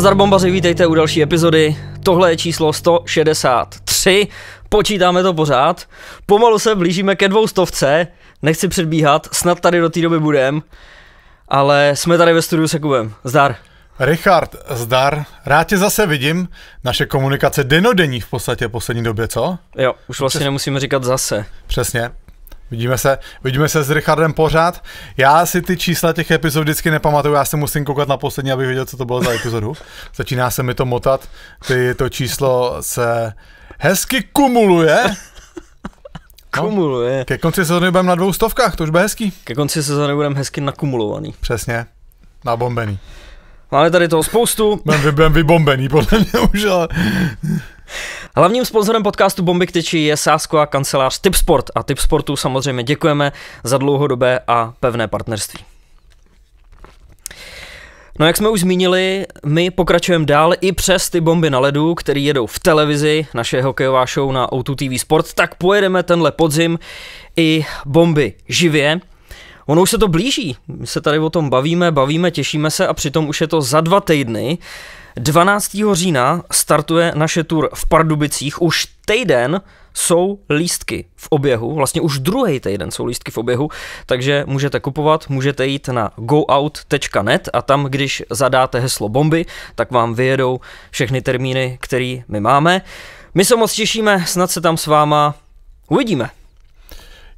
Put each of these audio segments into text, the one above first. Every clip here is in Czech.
Nazdar bombaři, vítejte u další epizody. Tohle je číslo 163. Počítáme to pořád. Pomalu se blížíme ke dvou stovce. Nechci předbíhat, snad tady do té doby budem. Ale jsme tady ve studiu se Kubem. Zdar. Richard, zdar, rád tě zase vidím. Naše komunikace denodenní v podstatě v poslední době, co? Jo, už vlastně nemusíme říkat zase. Přesně. Vidíme se, vidíme se s Richardem pořád. Já si ty čísla těch epizod vždycky nepamatuju, já se musím koukat na poslední, abych věděl, co to bylo za epizodu. Začíná se mi to motat, ty, to číslo se hezky kumuluje. No, kumuluje. Ke konci sezóny budeme na dvou stovkách, to už bude hezký. Ke konci sezóny budeme hezky nakumulovaný. Přesně, nabombený. Máme tady toho spoustu. Budeme vybombený, podle mě už, ale... Hlavním sponzorem podcastu Bomby k tyči je a kancelář Tipsport a Tipsportu samozřejmě děkujeme za dlouhodobé a pevné partnerství. No jak jsme už zmínili, my pokračujeme dál i přes ty bomby na ledu, které jedou v televizi, naše hokejová show na O2 TV Sport, tak pojedeme tenhle podzim i bomby živě. Ono už se to blíží, my se tady o tom bavíme, bavíme, těšíme se a přitom už je to za dva týdny. 12. října startuje naše tour v Pardubicích. Už týden jsou lístky v oběhu, vlastně už druhý týden jsou lístky v oběhu, takže můžete kupovat, můžete jít na goout.net a tam, když zadáte heslo bomby, tak vám vyjedou všechny termíny, které my máme. My se moc těšíme, snad se tam s váma uvidíme.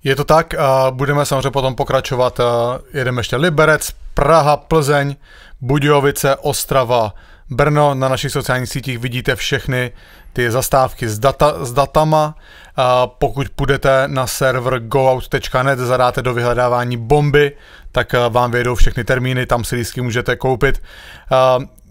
Je to tak, budeme samozřejmě potom pokračovat, jedeme ještě Liberec, Praha, Plzeň, Budějovice, Ostrava, Brno, na našich sociálních sítích vidíte všechny ty zastávky s, data, s datama. A pokud půjdete na server goout.net, zadáte do vyhledávání bomby, tak vám vědou všechny termíny, tam si lístky můžete koupit.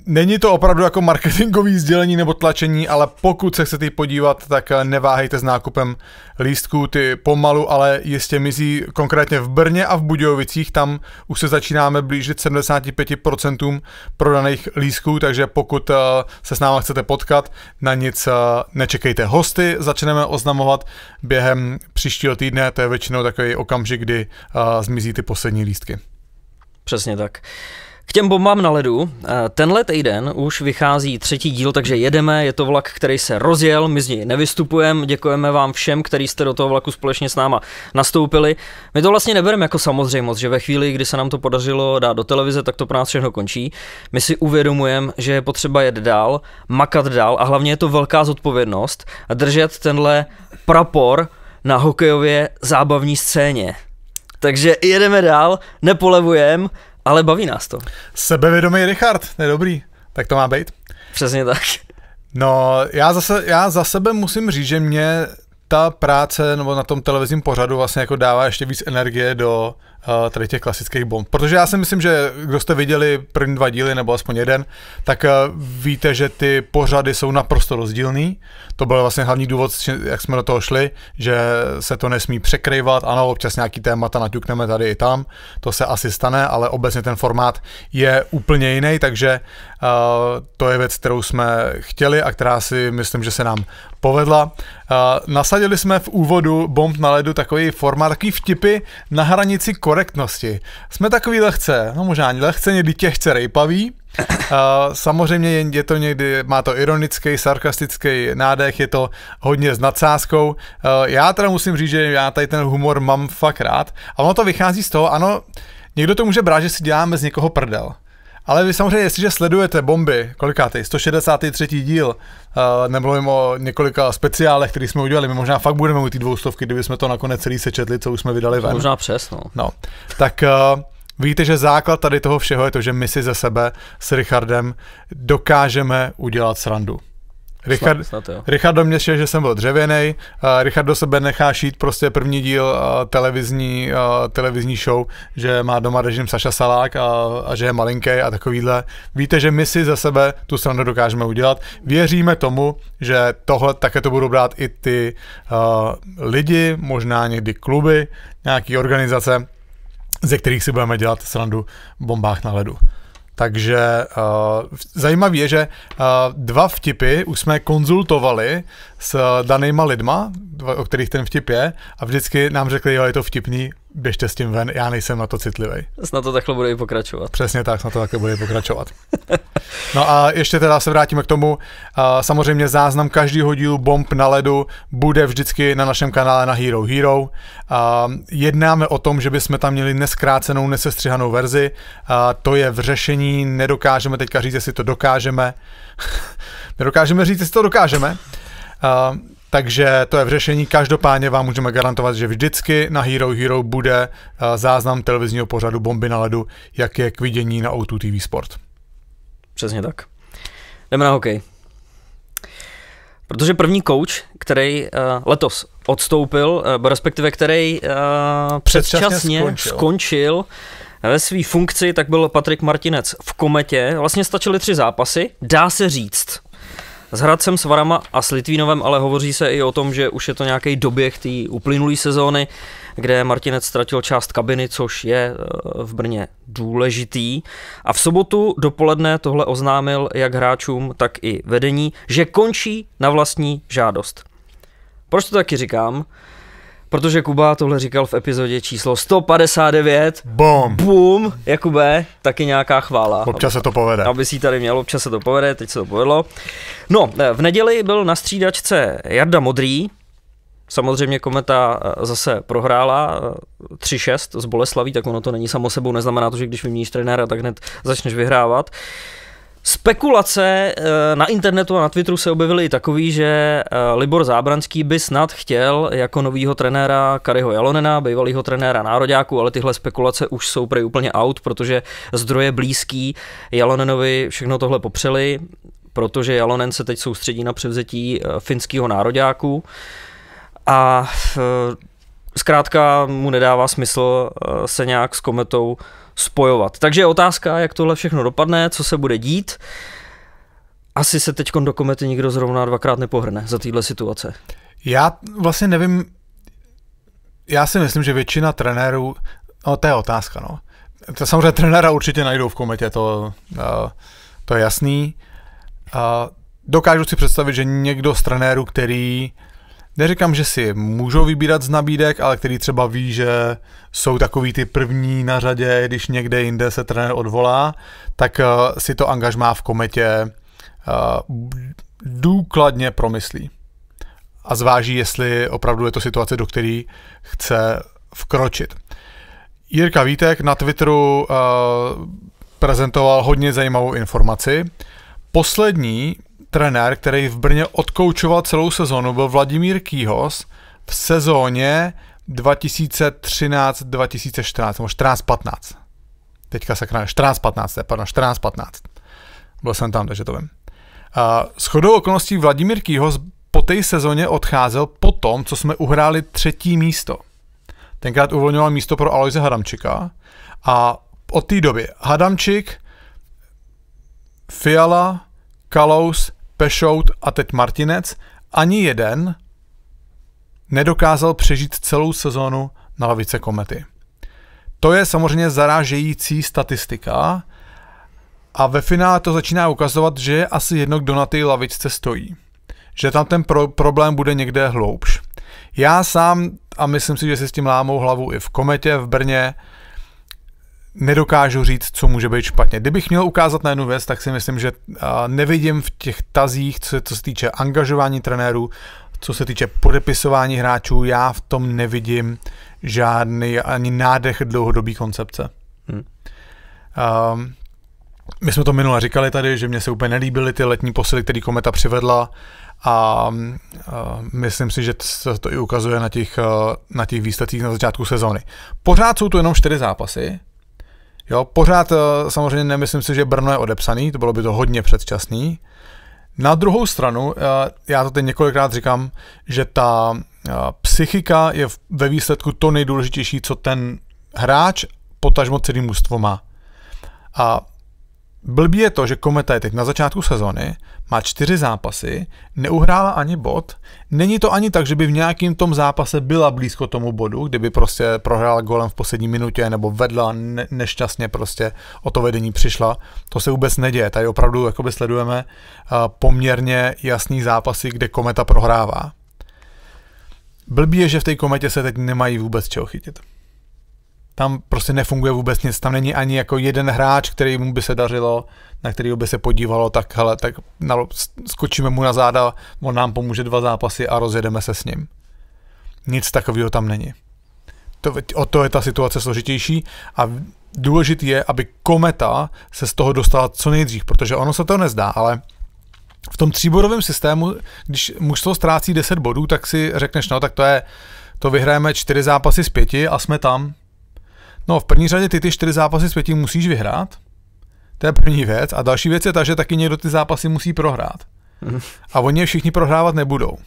Není to opravdu jako marketingový sdělení nebo tlačení, ale pokud se chcete podívat, tak neváhejte s nákupem lístků, ty pomalu, ale jistě mizí konkrétně v Brně a v Budějovicích, tam už se začínáme blížit 75% prodaných lístků, takže pokud eh, se s náma chcete potkat, na nic eh, nečekejte. Hosty začneme oznamovat během příštího týdne, to je většinou takový okamžik, kdy eh, zmizí ty poslední lístky. Přesně tak. K těm bombám na ledu. Eh, tenhle týden už vychází třetí díl, takže jedeme, je to vlak, který se rozjel, my z něj nevystupujeme, děkujeme vám všem, kteří jste do toho vlaku společně s náma nastoupili. My to vlastně nebereme jako samozřejmost, že ve chvíli, kdy se nám to podařilo dát do televize, tak to pro nás všechno končí. My si uvědomujeme, že je potřeba jet dál, makat dál a hlavně je to velká zodpovědnost držet tenhle prapor na hokejově zábavní scéně. Takže jedeme dál, nepolevujeme, ale baví nás to. Sebevědomý Richard, je dobrý. Tak to má být. Přesně tak. No, já, zase, já za sebe musím říct, že mě ta práce nebo na tom televizním pořadu vlastně jako dává ještě víc energie do uh, tady těch klasických bomb. Protože já si myslím, že kdo jste viděli první dva díly nebo aspoň jeden, tak uh, víte, že ty pořady jsou naprosto rozdílný. To byl vlastně hlavní důvod, jak jsme do toho šli, že se to nesmí překrývat. Ano, občas nějaký témata naťukneme tady i tam, to se asi stane, ale obecně ten formát je úplně jiný, takže uh, to je věc, kterou jsme chtěli a která si myslím, že se nám povedla. Uh, nasadili jsme v úvodu bomb na ledu takový formát, takový vtipy na hranici korektnosti. Jsme takový lehce, no možná ani lehce, někdy těžce rejpaví, Uh, samozřejmě je to někdy, má to ironický, sarkastický nádech, je to hodně s nadsázkou. Uh, já teda musím říct, že já tady ten humor mám fakt rád. A ono to vychází z toho, ano, někdo to může brát, že si děláme z někoho prdel. Ale vy samozřejmě, jestliže sledujete bomby, kolikátý, 163. díl, uh, nemluvím o několika speciálech, které jsme udělali, my možná fakt budeme u té dvoustovky, kdyby jsme to nakonec celý sečetli, co už jsme vydali ven. Možná přes, no. no. Tak uh, Víte, že základ tady toho všeho je to, že my si ze sebe s Richardem dokážeme udělat srandu. Richard, snad, snad Richard do mě šel, že jsem byl dřevěný, uh, Richard do sebe nechá šít prostě první díl uh, televizní, uh, televizní show, že má doma režim Saša Salák a, a že je malinký a takovýhle. Víte, že my si za sebe tu stranu dokážeme udělat. Věříme tomu, že tohle také to budou brát i ty uh, lidi, možná někdy kluby, nějaký organizace, ze kterých si budeme dělat srandu v bombách na ledu. Takže uh, zajímavé je, že uh, dva vtipy už jsme konzultovali s danýma lidma, o kterých ten vtip je, a vždycky nám řekli, jo, je to vtipný, běžte s tím ven, já nejsem na to citlivý. Snad to takhle bude i pokračovat. Přesně tak, snad to takhle bude pokračovat. No a ještě teda se vrátíme k tomu, samozřejmě záznam každého dílu Bomb na ledu bude vždycky na našem kanále na Hero Hero. Jednáme o tom, že bychom tam měli neskrácenou, nesestřihanou verzi, to je v řešení, nedokážeme teďka říct, jestli to dokážeme. nedokážeme říct, jestli to dokážeme. Takže to je v řešení. Každopádně vám můžeme garantovat, že vždycky na Hero Hero bude eh, záznam televizního pořadu Bomby na ledu, jak je k vidění na O2 TV Sport. Přesně tak. Jdeme na hokej. Protože první coach, který uh, letos odstoupil, uh, respektive který uh, předčasně, předčasně skončil. skončil ve své funkci, tak byl Patrik Martinec v Kometě. Vlastně stačily tři zápasy, dá se říct. S Hradcem, s Varama a s Litvínovem ale hovoří se i o tom, že už je to nějaký doběh té uplynulé sezóny, kde Martinec ztratil část kabiny, což je eh, v Brně důležitý. A v sobotu dopoledne tohle oznámil jak hráčům, tak i vedení, že končí na vlastní žádost. Proč to taky říkám? Protože Kuba tohle říkal v epizodě číslo 159. Boom. Boom, Jakube, taky nějaká chvála. Občas se to povede. Aby si tady měl, občas se to povede, teď se to povedlo. No, v neděli byl na střídačce Jarda Modrý, Samozřejmě Kometa eh, zase prohrála 3-6 z Boleslaví, tak ono to není samo sebou, neznamená to, že když vyměníš trenéra, tak hned začneš vyhrávat. Spekulace eh, na internetu a na Twitteru se objevily i takový, že eh, Libor Zábranský by snad chtěl jako novýho trenéra Kariho Jalonena, bývalého trenéra nároďáku, ale tyhle spekulace už jsou prej úplně out, protože zdroje blízký Jalonenovi všechno tohle popřeli, protože Jalonen se teď soustředí na převzetí eh, finského nároďáku. A zkrátka mu nedává smysl se nějak s kometou spojovat. Takže je otázka, jak tohle všechno dopadne, co se bude dít. Asi se teď do komety nikdo zrovna dvakrát nepohrne za téhle situace. Já vlastně nevím, já si myslím, že většina trenérů, no to je otázka, no. To samozřejmě trenéra určitě najdou v kometě, to, uh, to je jasný. Uh, dokážu si představit, že někdo z trenérů, který neříkám, že si můžou vybírat z nabídek, ale který třeba ví, že jsou takový ty první na řadě, když někde jinde se trenér odvolá, tak uh, si to angažmá v kometě uh, důkladně promyslí a zváží, jestli opravdu je to situace, do které chce vkročit. Jirka Vítek na Twitteru uh, prezentoval hodně zajímavou informaci. Poslední trenér, který v Brně odkoučoval celou sezonu, byl Vladimír Kýhos v sezóně 2013-2014, nebo 14-15. Teďka se kráne, 14-15, pardon, 14-15. Byl jsem tam, takže to vím. S chodou okolností Vladimír Kýhos po té sezóně odcházel po tom, co jsme uhráli třetí místo. Tenkrát uvolňoval místo pro Aloise Hadamčika a od té doby Hadamčik, Fiala, Kalous, Pešout a teď Martinec, ani jeden nedokázal přežít celou sezónu na lavice komety. To je samozřejmě zarážející statistika a ve finále to začíná ukazovat, že je asi jedno, kdo na té lavičce stojí. Že tam ten pro- problém bude někde hloubš. Já sám, a myslím si, že si s tím lámou hlavu i v kometě v Brně, nedokážu říct, co může být špatně. Kdybych měl ukázat na jednu věc, tak si myslím, že nevidím v těch tazích, co, co se týče angažování trenérů, co se týče podepisování hráčů, já v tom nevidím žádný ani nádech dlouhodobý koncepce. Hmm. Um, my jsme to minule říkali tady, že mě se úplně nelíbily ty letní posily, které Kometa přivedla a uh, myslím si, že se to i ukazuje na těch, uh, na těch výsledcích na začátku sezóny. Pořád jsou tu jenom čtyři zápasy, Jo, pořád uh, samozřejmě nemyslím si, že Brno je odepsaný, to bylo by to hodně předčasný, na druhou stranu, eh, já to teď několikrát říkám, že ta eh, psychika je ve výsledku to nejdůležitější, co ten hráč, potažmo celý mužstvo má. A blbý je to, že Kometa je teď na začátku sezony, má čtyři zápasy, neuhrála ani bod. Není to ani tak, že by v nějakém tom zápase byla blízko tomu bodu, kdyby prostě prohrála golem v poslední minutě nebo vedla ne- nešťastně prostě o to vedení přišla. To se vůbec neděje. Tady opravdu jakoby sledujeme uh, poměrně jasný zápasy, kde Kometa prohrává. Blbý je, že v té kometě se teď nemají vůbec čeho chytit. Tam prostě nefunguje vůbec nic, tam není ani jako jeden hráč, který mu by se dařilo, na kterého by se podívalo, tak hele, tak na, skočíme mu na záda, on nám pomůže dva zápasy a rozjedeme se s ním. Nic takového tam není. To, o to je ta situace složitější a důležité je, aby kometa se z toho dostala co nejdřív, protože ono se to nezdá, ale v tom tříbodovém systému, když mužstvo ztrácí 10 bodů, tak si řekneš, no tak to je, to vyhrajeme čtyři zápasy z pěti a jsme tam. No v první řadě ty ty čtyři zápasy z pěti musíš vyhrát, to je první věc. A další věc je ta, že taky někdo ty zápasy musí prohrát. A oni je všichni prohrávat nebudou.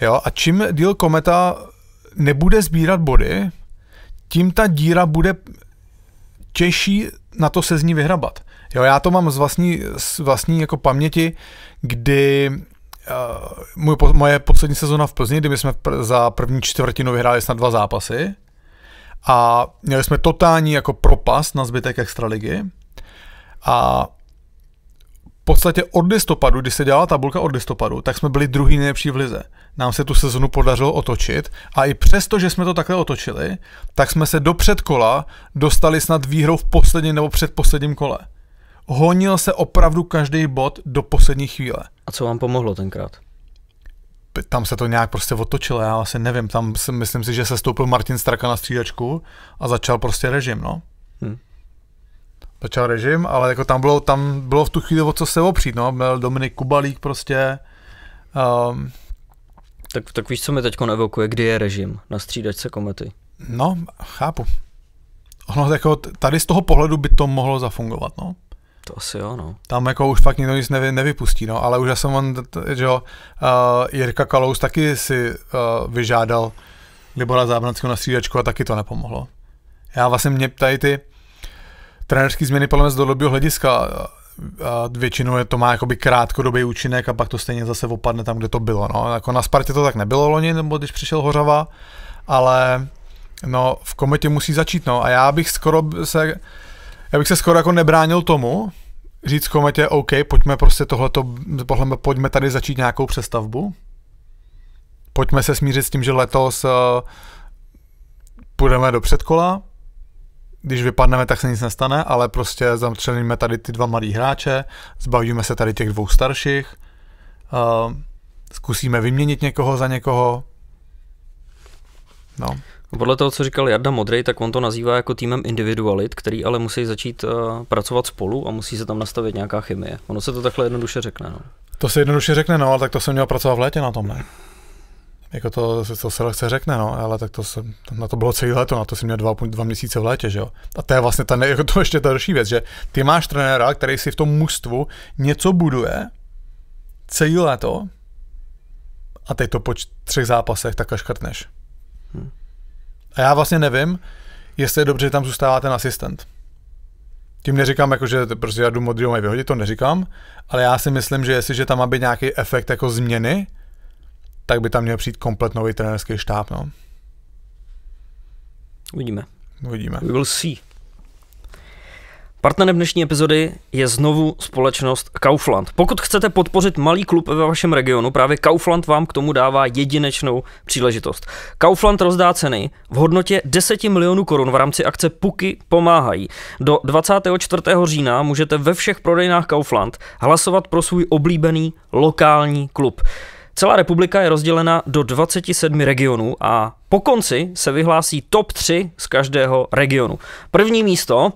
Jo, a čím díl Kometa nebude sbírat body, tím ta díra bude těžší na to se z ní vyhrabat. Jo, já to mám z vlastní, z vlastní jako paměti, kdy uh, můj, moje poslední sezona v Plzni, kdy my jsme pr- za první čtvrtinu vyhráli snad dva zápasy a měli jsme totální jako propast na zbytek extraligy a v podstatě od listopadu, když se dělala tabulka od listopadu, tak jsme byli druhý nejlepší v lize. Nám se tu sezonu podařilo otočit a i přesto, že jsme to takhle otočili, tak jsme se do předkola dostali snad výhrou v posledním nebo předposledním kole. Honil se opravdu každý bod do poslední chvíle. A co vám pomohlo tenkrát? Tam se to nějak prostě otočilo, já asi nevím, tam si, myslím si, že se stoupil Martin Straka na střídačku a začal prostě režim, no. Hmm začal režim, ale jako tam bylo, tam bylo v tu chvíli o co se opřít, no, byl Dominik Kubalík prostě. Um, tak, tak víš, co mi teď evokuje, kdy je režim na střídačce komety? No, chápu. Ono jako tady z toho pohledu by to mohlo zafungovat, no. To asi jo, no. Tam jako už fakt nikdo nic nevy, nevypustí, no, ale už já jsem on, že jo, uh, Jirka Kalous taky si uh, vyžádal Libora Zábranského na střídačku a taky to nepomohlo. Já vlastně mě tady ty, trenerské změny podle mě z dlouhodobého hlediska a většinou je to má jakoby krátkodobý účinek a pak to stejně zase opadne tam, kde to bylo. No. Jako na Spartě to tak nebylo loni, nebo když přišel Hořava, ale no, v kometě musí začít. No. A já bych skoro se, já bych se skoro jako nebránil tomu, říct kometě, OK, pojďme prostě tohleto, pojďme tady začít nějakou přestavbu. Pojďme se smířit s tím, že letos uh, půjdeme do předkola, když vypadneme, tak se nic nestane, ale prostě zatřeníme tady ty dva mladý hráče, zbavíme se tady těch dvou starších, uh, zkusíme vyměnit někoho za někoho. No. Podle toho, co říkal Jarda Modrej, tak on to nazývá jako týmem individualit, který ale musí začít uh, pracovat spolu a musí se tam nastavit nějaká chemie. Ono se to takhle jednoduše řekne. No. To se jednoduše řekne, no, ale tak to jsem měl pracovat v létě na tom, ne? jako to, to se lehce řekne, no, ale tak to se, na to bylo celý léto, na to si měl dva, dva měsíce v létě, že jo. A to je vlastně ta, jako to ještě ta další věc, že ty máš trenéra, který si v tom mužstvu něco buduje celý léto a teď to po třech zápasech tak až škrtneš. A já vlastně nevím, jestli je dobře, že tam zůstává ten asistent. Tím neříkám, jako, že prostě já jdu modrý mají vyhodit, to neříkám, ale já si myslím, že jestliže tam má být nějaký efekt jako změny, tak by tam měl přijít komplet nový trenerský štáb. No. Uvidíme. Uvidíme. We will see. Partnerem dnešní epizody je znovu společnost Kaufland. Pokud chcete podpořit malý klub ve vašem regionu, právě Kaufland vám k tomu dává jedinečnou příležitost. Kaufland rozdá ceny v hodnotě 10 milionů korun v rámci akce Puky pomáhají. Do 24. října můžete ve všech prodejnách Kaufland hlasovat pro svůj oblíbený lokální klub. Celá republika je rozdělena do 27 regionů a po konci se vyhlásí top 3 z každého regionu. První místo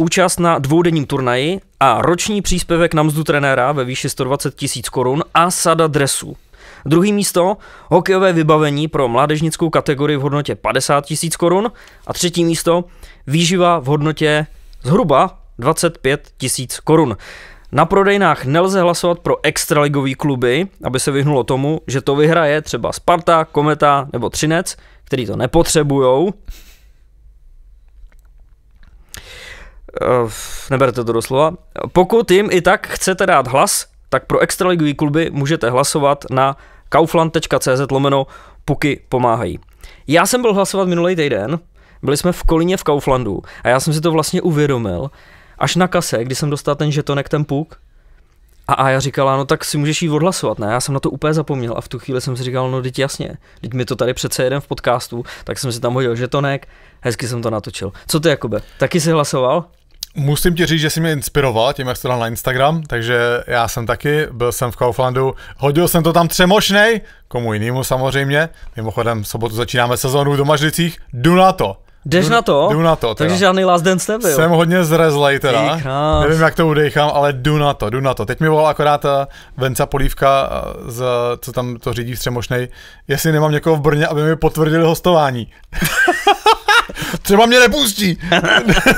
účast na dvoudenním turnaji a roční příspěvek na mzdu trenéra ve výši 120 tisíc korun a sada dresů. Druhý místo, hokejové vybavení pro mládežnickou kategorii v hodnotě 50 tisíc korun a třetí místo, výživa v hodnotě zhruba 25 tisíc korun. Na prodejnách nelze hlasovat pro extraligový kluby, aby se vyhnulo tomu, že to vyhraje třeba Sparta, Kometa nebo Třinec, který to nepotřebujou. Uh, neberte to doslova. Pokud jim i tak chcete dát hlas, tak pro extraligový kluby můžete hlasovat na kaufland.cz lomeno puky pomáhají. Já jsem byl hlasovat minulý týden, byli jsme v Kolíně v Kauflandu a já jsem si to vlastně uvědomil, až na kase, kdy jsem dostal ten žetonek, ten puk, A Aja říkala, no tak si můžeš jít odhlasovat, ne? Já jsem na to úplně zapomněl a v tu chvíli jsem si říkal, no teď jasně, teď mi to tady přece jeden v podcastu, tak jsem si tam hodil žetonek, hezky jsem to natočil. Co ty, Jakube, taky jsi hlasoval? Musím ti říct, že jsi mě inspiroval tím, jak jsi to dal na Instagram, takže já jsem taky, byl jsem v Kauflandu, hodil jsem to tam třemošnej, komu jinému samozřejmě, mimochodem v sobotu začínáme sezónu v Domažlicích, jdu na to. Jdeš jdu, na to? Jdu na to. Teda. Takže žádný last dance nebyl. Jsem hodně zrezlej teda. Nevím, jak to udechám, ale jdu na to, jdu na to. Teď mi volal akorát eh, Venca Polívka, eh, z, co tam to řídí v Třemošnej, jestli nemám někoho v Brně, aby mi potvrdili hostování. Třeba mě nepustí.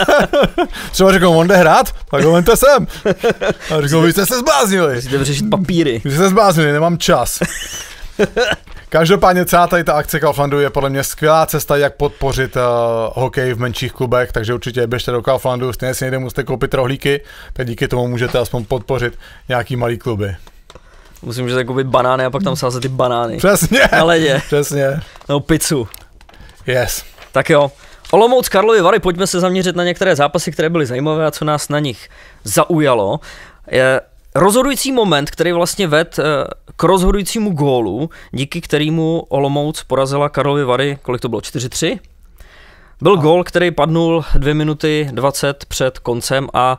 Třeba řekl, on jde hrát, tak ho vente sem. A řekl, vy jste se zbláznili. Musíte vyřešit papíry. Vy jste se zbláznili, nemám čas. Každopádně celá tady ta akce Kauflandu je podle mě skvělá cesta, jak podpořit uh, hokej v menších klubech, takže určitě běžte do Kauflandu, stejně si někde musíte koupit rohlíky, tak díky tomu můžete aspoň podpořit nějaký malý kluby. Musím, že koupit banány a pak tam sázet ty banány. Přesně. Na ledě. Přesně. No pizzu. Yes. Tak jo. Olomouc Karlovy Vary, pojďme se zaměřit na některé zápasy, které byly zajímavé a co nás na nich zaujalo. Je rozhodující moment, který vlastně ved eh, k rozhodujícímu gólu, díky kterému Olomouc porazila Karlovy Vary, kolik to bylo, 4-3? Byl gól, který padnul 2 minuty 20 před koncem a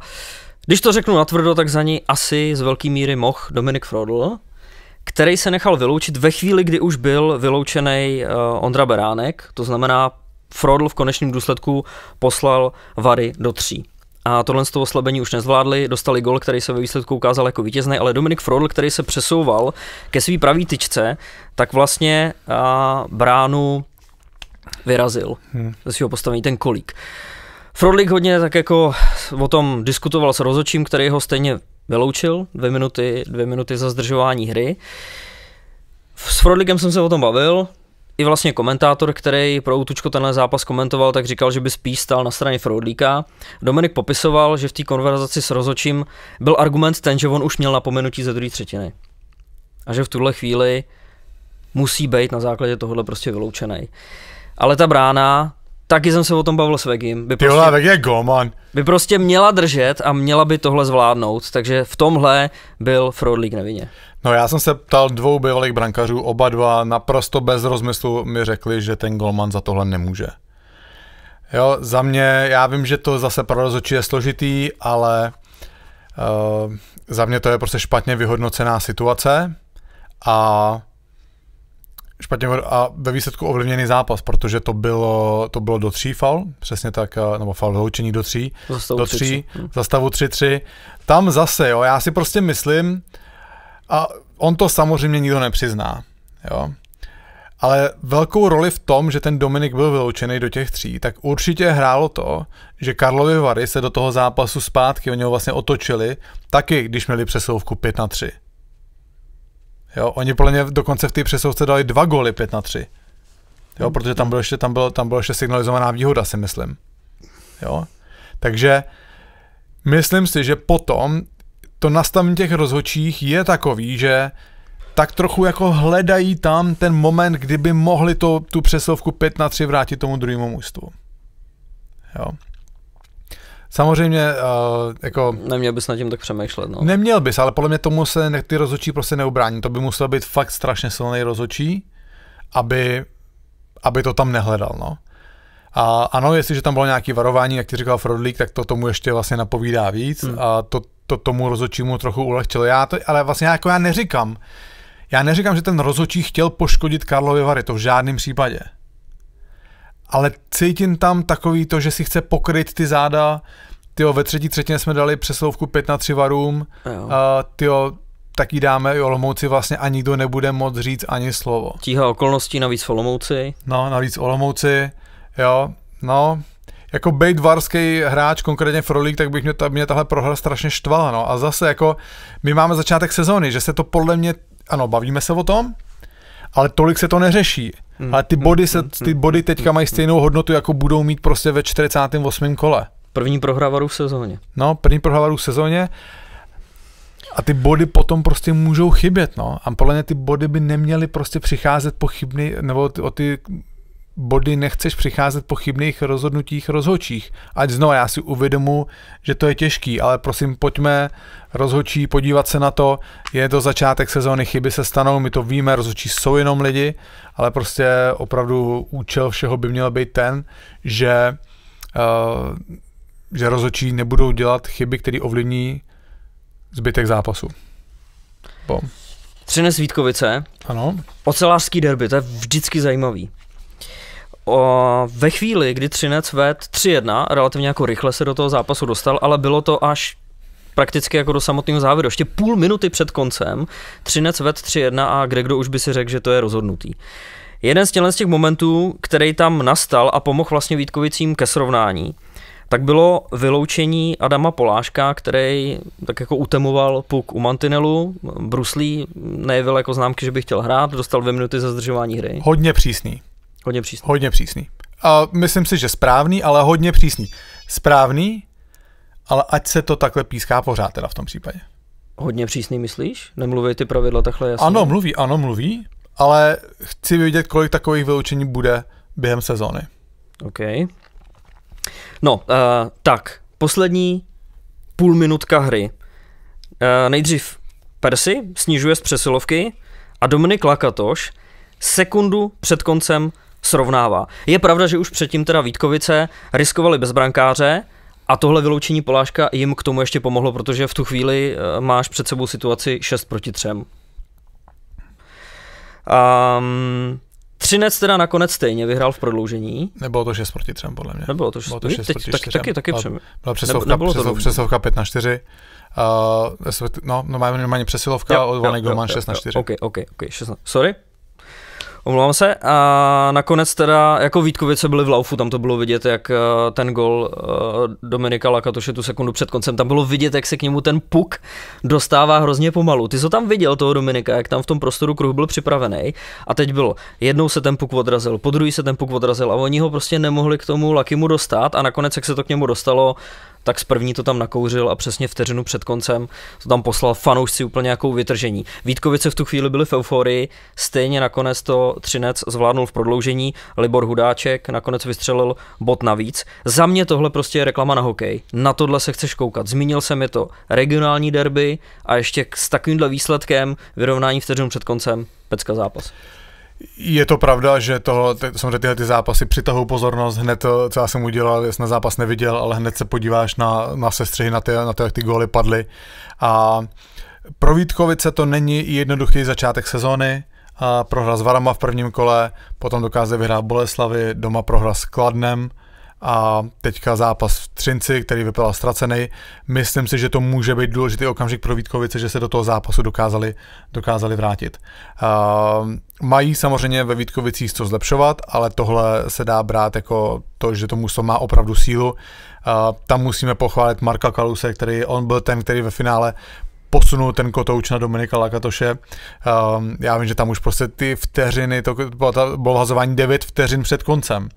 když to řeknu natvrdo, tak za ní asi z velké míry mohl Dominik Frodl, který se nechal vyloučit ve chvíli, kdy už byl vyloučený uh, Ondra Beránek, to znamená Frodl v konečném důsledku poslal Vary do tří. A tohle z toho oslabení už nezvládli, dostali gol, který se ve výsledku ukázal jako vítězný, ale Dominik Frodl, který se přesouval ke své pravý tyčce, tak vlastně a, bránu vyrazil hmm. ze svého postavení ten kolík. Frodlik hodně tak jako o tom diskutoval s rozočím, který ho stejně vyloučil, dvě minuty, dvě minuty za zdržování hry. S Frodlikem jsem se o tom bavil, i vlastně komentátor, který pro Utučko tenhle zápas komentoval, tak říkal, že by spíš stál na straně Frodlíka. Dominik popisoval, že v té konverzaci s Rozočím byl argument ten, že on už měl napomenutí ze druhé třetiny. A že v tuhle chvíli musí být na základě tohohle prostě vyloučený. Ale ta brána, taky jsem se o tom bavil s Vegim. By prostě, Tyhle, je goman. By prostě měla držet a měla by tohle zvládnout, takže v tomhle byl Frodlík nevinně. No já jsem se ptal dvou bývalých brankařů, oba dva naprosto bez rozmyslu mi řekli, že ten golman za tohle nemůže. Jo, za mě, já vím, že to zase pro rozhodčí je složitý, ale uh, za mě to je prostě špatně vyhodnocená situace a špatně a ve výsledku ovlivněný zápas, protože to bylo, to bylo do tří fal, přesně tak, eh, nebo fal vyloučení do tří, do tří, za stavu 3-3. Tam zase, jo, já si prostě myslím, a on to samozřejmě nikdo nepřizná, jo. Ale velkou roli v tom, že ten Dominik byl vyloučený do těch tří, tak určitě hrálo to, že Karlovy Vary se do toho zápasu zpátky, oni ho vlastně otočili, taky když měli přesovku 5 na 3. Jo, oni podle mě dokonce v té přesovce dali dva góly 5 na 3. Jo, protože tam bylo ještě, tam bylo, tam bylo ještě signalizovaná výhoda, si myslím. Jo. Takže myslím si, že potom to nastavení těch rozhodčích je takový, že tak trochu jako hledají tam ten moment, kdyby mohli to, tu přesovku 5 na 3 vrátit tomu druhému mužstvu. Jo. Samozřejmě, uh, jako... Neměl bys nad tím tak přemýšlet, no. Neměl bys, ale podle mě tomu se ne, ty rozhodčí prostě neubrání. To by musel být fakt strašně silný rozhodčí, aby, aby to tam nehledal, no. A ano, jestliže tam bylo nějaké varování, jak ti říkal Frodlík, tak to tomu ještě vlastně napovídá víc hmm. a to, to tomu rozhodčímu trochu ulehčilo. Já to, ale vlastně jako já neříkám, já neříkám, že ten rozhodčí chtěl poškodit Karlovy Vary, to v žádném případě. Ale cítím tam takový to, že si chce pokryt ty záda, tyjo, ve třetí třetině jsme dali přeslovku 5 na 3 varům, a tyjo, tak jí dáme i Olomouci vlastně a nikdo nebude moc říct ani slovo. Tíha okolností navíc v Olomouci. No, navíc Olomouci, jo, no, jako bejt varský hráč, konkrétně Frolík, tak bych mě, ta, mě tahle prohra strašně štvala, no. A zase jako, my máme začátek sezóny, že se to podle mě, ano, bavíme se o tom, ale tolik se to neřeší. Hmm. Ale ty body, se, ty body teďka mají stejnou hodnotu, jako budou mít prostě ve 48. kole. První prohravaru v sezóně. No, první prohravaru v sezóně. A ty body potom prostě můžou chybět, no. A podle mě ty body by neměly prostě přicházet pochybný, nebo ty, o ty body nechceš přicházet po chybných rozhodnutích rozhodčích. Ať znovu já si uvědomu, že to je těžký, ale prosím pojďme rozhodčí podívat se na to, je to začátek sezóny, chyby se stanou, my to víme, rozhodčí jsou jenom lidi, ale prostě opravdu účel všeho by měl být ten, že, uh, že rozhodčí nebudou dělat chyby, které ovlivní zbytek zápasu. Bom. Třinec Vítkovice. Ano. Ocelářský derby, to je vždycky zajímavý. O, ve chvíli, kdy Třinec ved 3-1, relativně jako rychle se do toho zápasu dostal, ale bylo to až prakticky jako do samotného závěru. Ještě půl minuty před koncem Třinec ved 3-1 a kde kdo už by si řekl, že to je rozhodnutý. Jeden z těch momentů, který tam nastal a pomohl vlastně Vítkovicím ke srovnání, tak bylo vyloučení Adama Poláška, který tak jako utemoval puk u mantinelu. Bruslí nejevil jako známky, že by chtěl hrát, dostal dvě minuty za zdržování hry. Hodně přísný. Hodně přísný. Hodně přísný. A myslím si, že správný, ale hodně přísný. Správný, ale ať se to takhle píská pořád teda v tom případě. Hodně přísný myslíš? Nemluví ty pravidla takhle jasně? Ano, mluví, ano, mluví, ale chci vidět, kolik takových vyloučení bude během sezóny. OK. No, uh, tak, poslední půl minutka hry. Uh, nejdřív Persi snižuje z přesilovky a Dominik Lakatoš sekundu před koncem srovnává. Je pravda, že už předtím teda Vítkovice riskovali bez brankáře a tohle vyloučení Poláška jim k tomu ještě pomohlo, protože v tu chvíli uh, máš před sebou situaci 6 proti 3. Um, Třinec teda nakonec stejně vyhrál v prodloužení. Nebylo to 6 proti 3, podle mě. Nebylo to 6, to 6 proti 4. Taky, taky, taky přem... Byla přesilovka, nebylo to přesilovka, přesilovka 5 na 4. Uh, no, no máme normálně přesilovka, odvolaný golman 6 na 4. OK, OK, OK, 6 na... Sorry, Omlouvám se. A nakonec teda jako Vítkovice byli v laufu, tam to bylo vidět, jak eh, ten gol eh, Dominika Lakatoše tu sekundu před koncem, tam bylo vidět, jak se k němu ten puk dostává hrozně pomalu. Ty jsi tam viděl toho Dominika, jak tam v tom prostoru kruh byl připravený a teď bylo, jednou se ten puk odrazil, po druhý se ten puk odrazil a oni ho prostě nemohli k tomu Lakimu dostat a nakonec, jak se to k němu dostalo, tak z první to tam nakouřil a přesně vteřinu před koncem to tam poslal fanoušci úplně nějakou vytržení. Vítkovice v tu chvíli byli v euforii, stejně nakonec to Třinec zvládnul v prodloužení, Libor Hudáček nakonec vystřelil bod navíc. Za mě tohle prostě je reklama na hokej, na tohle se chceš koukat. Zmínil jsem je to regionální derby a ještě s takovýmhle výsledkem vyrovnání vteřinu před koncem, pecka zápas. Je to pravda, že to, samozřejmě tyhle ty zápasy přitahují pozornost, hned co já jsem udělal, jsem na zápas neviděl, ale hned se podíváš na, na sestřihy, na, ty, na to, jak ty góly padly. A pro Vítkovice to není jednoduchý začátek sezóny, a prohra s Varama v prvním kole, potom dokázali vyhrát Boleslavy, doma prohra s Kladnem, a teďka zápas v Třinci, který vypadal ztracený. Myslím si, že to může být důležitý okamžik pro Vítkovice, že se do toho zápasu dokázali, dokázali vrátit. Uh, mají samozřejmě ve Vítkovicích co zlepšovat, ale tohle se dá brát jako to, že to mužstvo má opravdu sílu. Uh, tam musíme pochválit Marka Kaluse, který on byl ten, který ve finále posunul ten kotouč na Dominika Lakatoše. Uh, já vím, že tam už prostě ty vteřiny, to bylo, bylo hazování 9 vteřin před koncem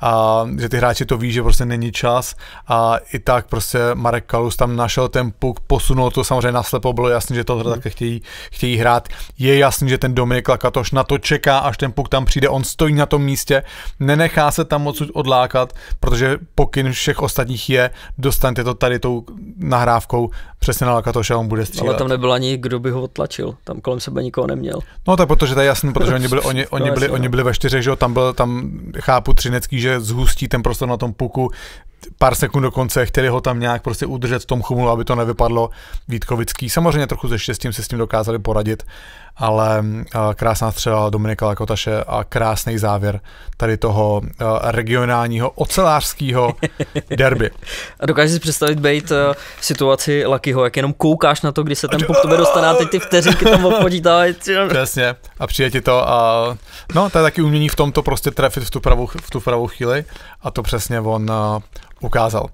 a že ty hráči to ví, že prostě není čas a i tak prostě Marek Kalus tam našel ten puk, posunul to samozřejmě naslepo, bylo jasné, že to hmm. také chtějí, chtějí hrát. Je jasný, že ten Dominik Lakatoš na to čeká, až ten puk tam přijde, on stojí na tom místě, nenechá se tam moc odlákat, protože pokyn všech ostatních je, dostaňte to tady tou nahrávkou přesně na Lakatoše a on bude střílet. Ale tam nebyl ani kdo by ho odtlačil, tam kolem sebe nikoho neměl. No tak protože to je jasný, protože oni byli, oni, oni, byli, oni byli ve čtyřech, že jo, tam byl, tam chápu Třinecký, že zhustí ten prostor na tom puku, pár sekund do konce, chtěli ho tam nějak prostě udržet v tom chumulu, aby to nevypadlo Vítkovický. Samozřejmě trochu se štěstím se s tím dokázali poradit, ale krásná střela Dominika Lakotaše a krásný závěr tady toho regionálního ocelářského derby. A dokážeš si představit být situaci Lakyho, jak jenom koukáš na to, kdy se ten puk tobě dostane a teď ty vteřinky tam odpočítávají. Přesně. A přijde ti to a no, to je taky umění v tomto prostě trefit v tu pravou, v tu pravou chvíli a to přesně on ukázal.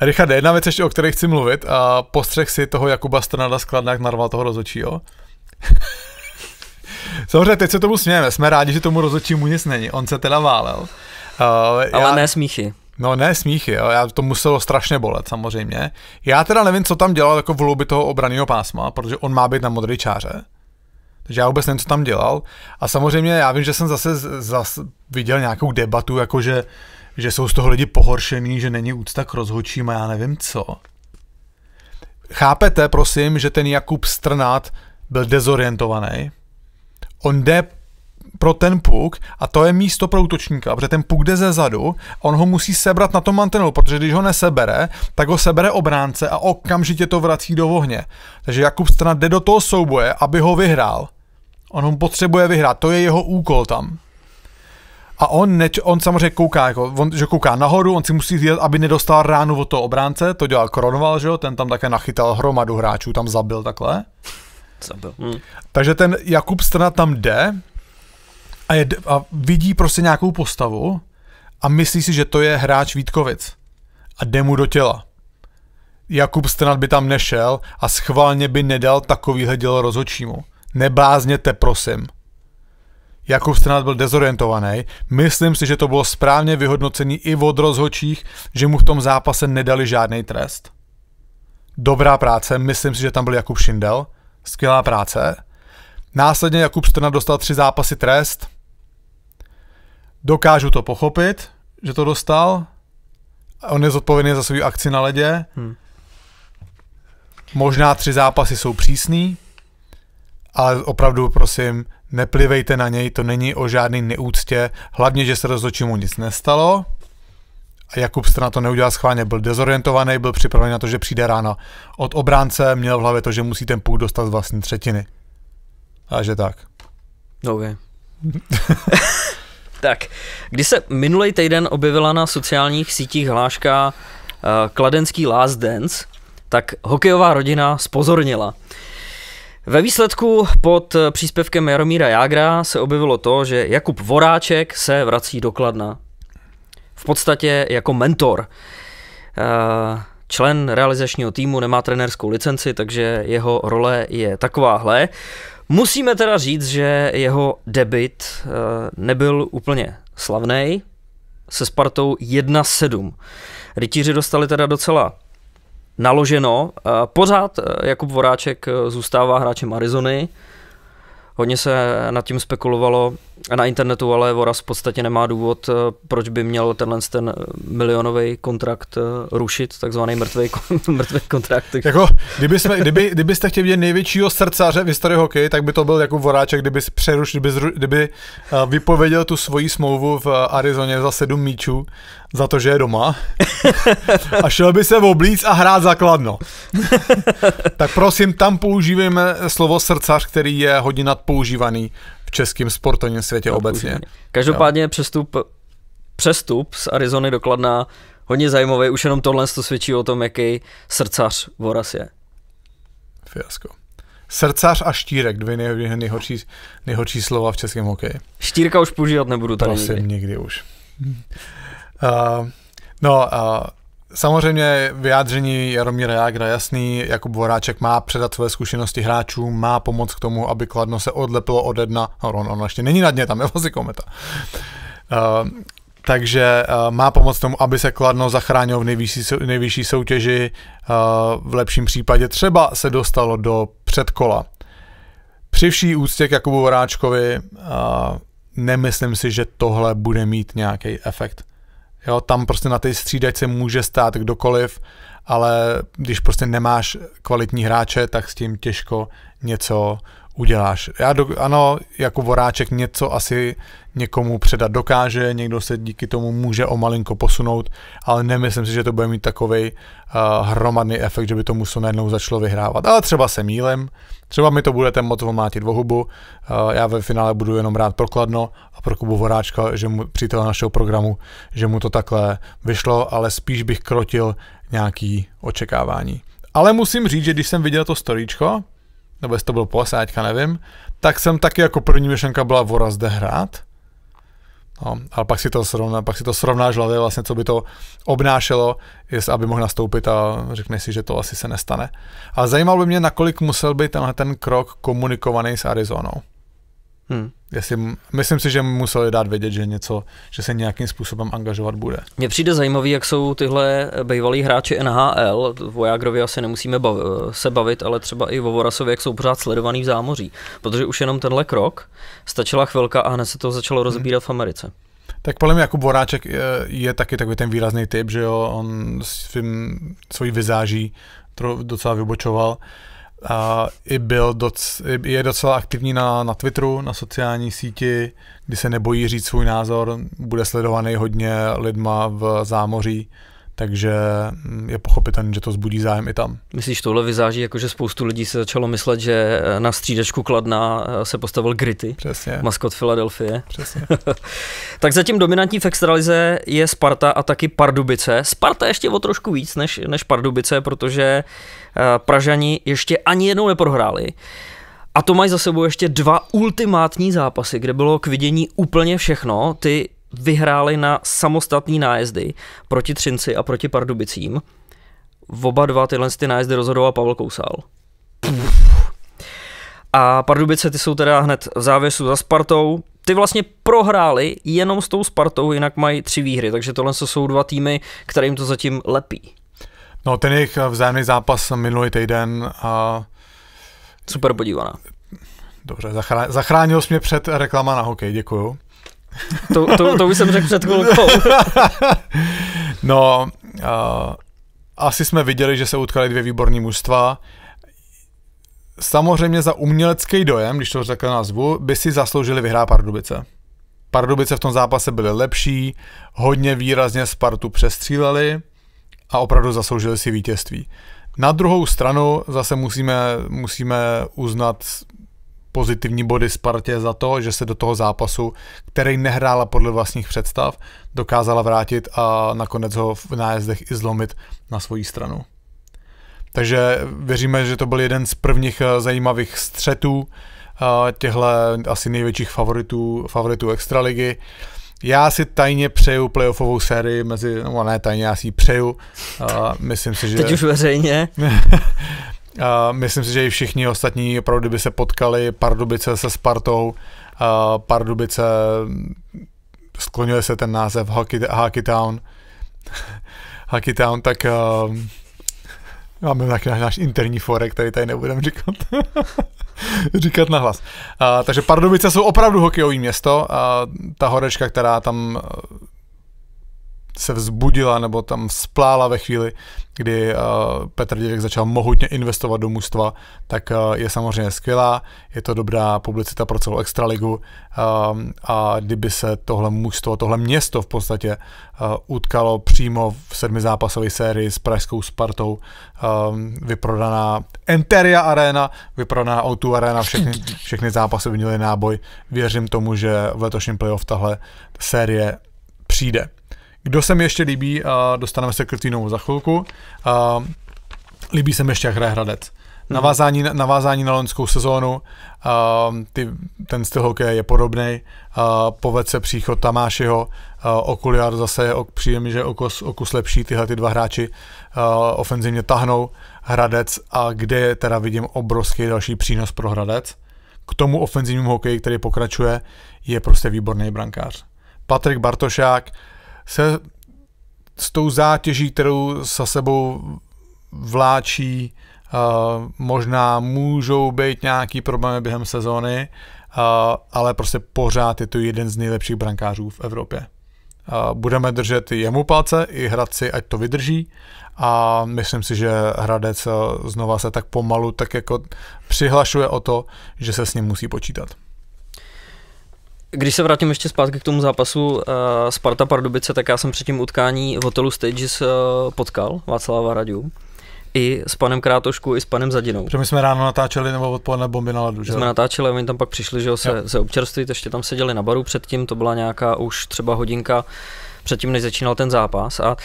Richard, jedna věc ještě, o které chci mluvit, a postřeh si toho Jakuba Strnada skladná, jak narval toho rozhodčího. Samozřejmě, teď se tomu smějeme, jsme rádi, že tomu rozhodčímu nic není, on se teda válel. Uh, Ale já, ne smíchy. No ne smíchy, jo. Já to muselo strašně bolet samozřejmě. Já teda nevím, co tam dělal jako v hloubi toho obraného pásma, protože on má být na modré čáře. Takže já vůbec nevím, co tam dělal. A samozřejmě já vím, že jsem zase, zase viděl nějakou debatu, jako že, jsou z toho lidi pohoršený, že není úcta k rozhodčím a já nevím co. Chápete, prosím, že ten Jakub Strnat byl dezorientovaný? On jde pro ten puk a to je místo pro útočníka, protože ten puk jde ze zadu, on ho musí sebrat na tom mantenu, protože když ho nesebere, tak ho sebere obránce a okamžitě to vrací do ohně. Takže Jakub Strana jde do toho souboje, aby ho vyhrál. On ho potřebuje vyhrát, to je jeho úkol tam. A on, neč, on samozřejmě kouká, jako, on, že kouká nahoru, on si musí vědět, aby nedostal ránu od toho obránce, to dělal Kronval, že jo, ten tam také nachytal hromadu hráčů, tam zabil takhle. Zabil. Hmm. Takže ten Jakub Strna tam jde a, je, a vidí prostě nějakou postavu a myslí si, že to je hráč Vítkovic a jde mu do těla. Jakub Strnat by tam nešel a schválně by nedal takovýhle dělo rozhodčímu. Nebázněte, prosím. Jakub Strnat byl dezorientovaný. Myslím si, že to bylo správně vyhodnocený i od rozhodčích, že mu v tom zápase nedali žádný trest. Dobrá práce, myslím si, že tam byl Jakub Šindel. Skvělá práce. Následně Jakub Strnat dostal tři zápasy trest. Dokážu to pochopit, že to dostal. On je zodpovědný za svou akci na ledě. Hmm. Možná tři zápasy jsou přísný, ale opravdu prosím, neplivejte na něj, to není o žádný neúctě, hlavně, že se rozhodčímu nic nestalo. A Jakub Strana to neudělal schválně, byl dezorientovaný, byl připravený na to, že přijde ráno. Od obránce měl v hlavě to, že musí ten půl dostat z vlastní třetiny. Takže tak. Okay. tak, když se minulý týden objevila na sociálních sítích hláška uh, Kladenský Last Dance, tak hokejová rodina spozornila. Ve výsledku pod příspěvkem Jaromíra Jágra se objevilo to, že Jakub Voráček se vrací do Kladna. V podstatě jako mentor. Uh, člen realizačního týmu nemá trenérskou licenci, takže jeho role je takováhle. Musíme teda říct, že jeho debit uh, nebyl úplně slavný, se Spartou 1-7. Rytíři dostali teda docela naloženo. Pořád eh, Jakub Voráček eh, zůstává hráčem Arizony. Hodně se nad tím spekulovalo na internetu, ale Voraz v podstatě nemá důvod, eh, proč by měl tenhle ten milionový kontrakt rušit, takzvaný mrtvý, mrtvý kontrakt. Jako, kdyby jsme, kdyby, kdybyste chtěli vidět největšího srdcaře v historii hokej, tak by to byl jako Voráček, kdyby přerušil, kdyby, kdyby vypověděl tu svoji smlouvu v Arizoně za sedm míčů za to, že je doma a šel by se oblíc a hrát zakladno. tak prosím, tam používejme slovo srdcař, který je hodně nadpoužívaný v českém sportovním světě obecně. Každopádně jo. přestup, přestup z Arizony do Kladna hodně zajímavý, už jenom tohle to svědčí o tom, jaký srdcař Voras je. Fiasko. Srdcař a štírek, dvě nejhorší, nejhorší slova v českém hokeji. Štírka už používat nebudu tady Prosím, nikdy, nikdy už. Uh, no, uh, samozřejmě vyjádření Jaromíra Jágra jasný, Jakub Voráček má předat své zkušenosti hráčům, má pomoct k tomu, aby Kladno se odlepilo od jedna, no, on, on ještě není na dně, tam je vlastně kometa. Uh, takže uh, má pomoct tomu, aby se Kladno zachránilo v nejvyšší, nejvyšší soutěži, uh, v lepším případě třeba se dostalo do předkola. Při vší úctě k Jakubu Voráčkovi uh, nemyslím si, že tohle bude mít nějaký efekt. Jo, tam prostě na té střídačce může stát kdokoliv, ale když prostě nemáš kvalitní hráče, tak s tím těžko něco uděláš. Já do, ano, jako voráček něco asi někomu předat dokáže, někdo se díky tomu může o malinko posunout, ale nemyslím si, že to bude mít takový uh, hromadný efekt, že by to muselo najednou začalo vyhrávat. Ale třeba se mílem, třeba mi to budete moc omlátit o hubu, uh, já ve finále budu jenom rád prokladno a pro Kubu Voráčka, že mu přítel našeho programu, že mu to takhle vyšlo, ale spíš bych krotil nějaký očekávání. Ale musím říct, že když jsem viděl to storíčko, nebo jestli to byl polesáťka, nevím, tak jsem taky jako první myšlenka byla Vora zde hrát. No, ale pak si to, srovná, pak si to srovnáš hlavě vlastně, co by to obnášelo, jest, aby mohl nastoupit a řekneš si, že to asi se nestane. Ale zajímalo by mě, nakolik musel být tenhle ten krok komunikovaný s Arizonou. Hmm. Jestli, myslím si, že museli dát vědět, že něco, že se nějakým způsobem angažovat bude. Mně přijde zajímavý, jak jsou tyhle bývalí hráči NHL, o Jágrovi asi nemusíme bav, se bavit, ale třeba i o Vorasovi, jak jsou pořád sledovaný v zámoří. Protože už jenom tenhle krok stačila chvilka a hned se to začalo rozbírat v Americe. Tak podle mě Jakub Voráček je, je taky takový ten výrazný typ, že jo, on svým, svojí vizáží docela vybočoval. A i byl doc, je docela aktivní na, na Twitteru, na sociální síti, kdy se nebojí říct svůj názor, bude sledovaný hodně lidma v zámoří, takže mm, je pochopitelné, že to zbudí zájem i tam. Myslíš, tohle vyzáží, jakože spoustu lidí se začalo myslet, že na střídačku Kladna eh, se postavil Gritty, Přesně. maskot Filadelfie. Přesně. tak zatím dominantní v extralize je Sparta a taky Pardubice. Sparta ještě o trošku víc než, než Pardubice, protože eh, Pražani ještě ani jednou neprohráli. A to mají za sebou ještě dva ultimátní zápasy, kde bylo k vidění úplně všechno. Ty vyhráli na samostatný nájezdy proti Třinci a proti Pardubicím. V oba dva tyhle ty nájezdy rozhodoval Pavel Kousal. A Pardubice ty jsou teda hned v závěsu za Spartou. Ty vlastně prohráli jenom s tou Spartou, jinak mají tři výhry, takže tohle jsou dva týmy, kterým to zatím lepí. No ten jejich vzájemný zápas minulý týden a... Super podívaná. Dobře, zachránil jsi mě před reklama na hokej, děkuju. To, to, to už jsem řekl před chvilkou. no, uh, asi jsme viděli, že se utkali dvě výborní mužstva. Samozřejmě za umělecký dojem, když to řekl nazvu, by si zasloužili vyhrát Pardubice. Pardubice v tom zápase byly lepší, hodně výrazně Spartu přestříleli a opravdu zasloužili si vítězství. Na druhou stranu zase musíme, musíme uznat pozitivní body Spartě za to, že se do toho zápasu, který nehrála podle vlastních představ, dokázala vrátit a nakonec ho v nájezdech i zlomit na svoji stranu. Takže věříme, že to byl jeden z prvních eh, zajímavých střetů eh, těchto asi největších favoritů, favoritů Extraligy. Já si tajně přeju playoffovou sérii mezi, no ne tajně, já si ji přeju. Uh, myslím si, že... Teď už veřejně. Uh, myslím si, že i všichni ostatní opravdu by se potkali, Pardubice se Spartou, uh, Pardubice, sklonil se ten název Hockey, Hockey Town, Hockey Town, tak uh, máme nějaký náš interní forek, který tady nebudeme říkat. říkat nahlas. Uh, takže Pardubice jsou opravdu hokejové město. Uh, ta horečka, která tam se vzbudila nebo tam splála ve chvíli, kdy uh, Petr Dědek začal mohutně investovat do mužstva, tak uh, je samozřejmě skvělá, je to dobrá publicita pro celou extraligu uh, a kdyby se tohle mužstvo, tohle město v podstatě utkalo přímo v sedmizápasové sérii s pražskou Spartou, vyprodaná Enteria Arena, vyprodaná O2 Arena, všechny, všechny zápasy měly náboj. Věřím tomu, že v letošním playoff tahle série přijde. Kdo se mi ještě líbí, a dostaneme se k Krtýnovu za chvilku, a líbí se mi ještě jak hraje Hradec. Mhm. Navázání, navázání na loňskou sezónu, a ty, ten styl hokeje je podobný. Poved se příchod Tamášiho, Okuliar zase je přijde mi, že o kus, o kus lepší, tyhle ty dva hráči a, ofenzivně tahnou Hradec a kde teda vidím obrovský další přínos pro Hradec. K tomu ofenzivnímu hokeji, který pokračuje, je prostě výborný brankář. Patrik Bartošák, se s tou zátěží, kterou za sebou vláčí, uh, možná můžou být nějaký problémy během sezóny, uh, ale prostě pořád je to jeden z nejlepších brankářů v Evropě. Uh, budeme držet jemu palce, i Hradci, ať to vydrží a myslím si, že Hradec znova se tak pomalu tak jako přihlašuje o to, že se s ním musí počítat. Když se vrátím ještě zpátky k tomu zápasu uh, Sparta Pardubice, tak já jsem před tím utkání v hotelu Stages uh, potkal Václava Radiu. I s panem Krátošku, i s panem Zadinou. Protože my jsme ráno natáčeli nebo odpoledne bomby na ledu, že? Jsme natáčeli a oni tam pak přišli, že se, se občerstvit, ještě tam seděli na baru předtím, to byla nějaká už třeba hodinka předtím, než začínal ten zápas. A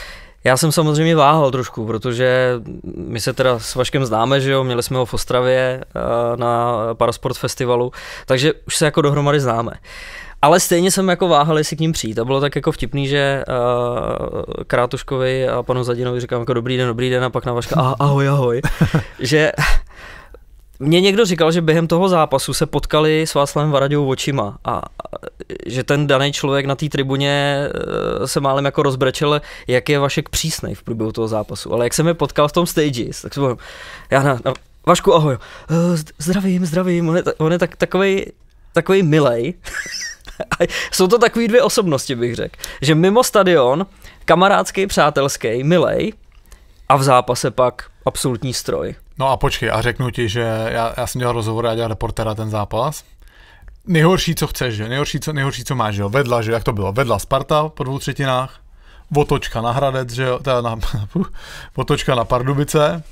já jsem samozřejmě váhal trošku, protože my se teda s Vaškem známe, že jo, měli jsme ho v Ostravě eh, na Parasport festivalu, takže už se jako dohromady známe. Ale stejně jsem jako váhal, jestli k ním přijít. A bylo tak jako vtipný, že uh, Krátuškovi a panu Zadinovi říkám jako dobrý den, dobrý den a pak na Vaška ah, ahoj, ahoj. že Mně někdo říkal, že během toho zápasu se potkali s Václavem Varaďou očima a, že ten daný člověk na té tribuně e, se málem jako rozbrečel, jak je Vašek přísnej v průběhu toho zápasu. Ale jak jsem je potkal v tom stage, tak jsem já na, na Vašku, ahoj. Uh, zdravím, zdravím. On je, on je tak, takovej, takový milej. Jsou to takové dvě osobnosti, bych řekl. Že mimo stadion, kamarádský, přátelský, milej a v zápase pak absolutní stroj. No a počkej, a řeknu ti, že já, já jsem dělal rozhovor, já dělal reportera ten zápas. Nejhorší, co chceš, že? Nejhorší, co, nejhorší, co máš, že jo? Vedla, že jak to bylo? Vedla Sparta po dvou třetinách, otočka na Hradec, že jo? Teda na, otočka na Pardubice.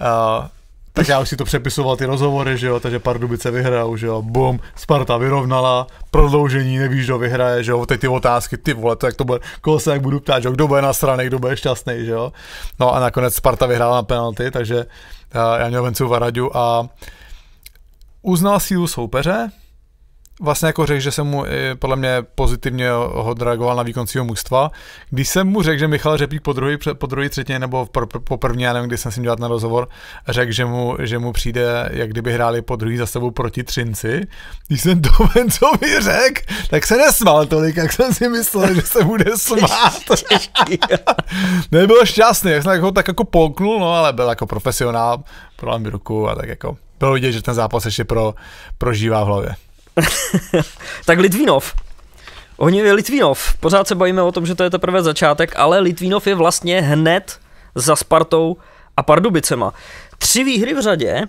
Uh, tak já už si to přepisoval ty rozhovory, že jo, takže Pardubice vyhrál, že jo, bum, Sparta vyrovnala, prodloužení, nevíš, kdo vyhraje, že jo, teď ty otázky, ty vole, to jak to bude, koho se jak budu ptát, že jo, kdo bude na straně, kdo bude šťastný, že jo. No a nakonec Sparta vyhrála na penalty, takže já měl Vencu Varaďu a uznal sílu soupeře, vlastně jako řekl, že jsem mu podle mě pozitivně odreagoval na výkon svého mužstva. Když jsem mu řekl, že Michal Řepík po druhý, po druhý třetině nebo po první, já nevím, kdy jsem si dělat na rozhovor, řekl, že mu, že mu přijde, jak kdyby hráli po druhý za sebou proti Třinci. Když jsem to co mi řekl, tak se nesmál tolik, jak jsem si myslel, že se bude smát. Nebyl šťastný, jak jsem ho tak jako polknul, no, ale byl jako profesionál, pro mi ruku a tak jako bylo vidět, že ten zápas ještě pro, prožívá v hlavě. tak Litvínov. Ohnivě Litvínov. Pořád se bavíme o tom, že to je teprve začátek, ale Litvínov je vlastně hned za Spartou a Pardubicema. Tři výhry v řadě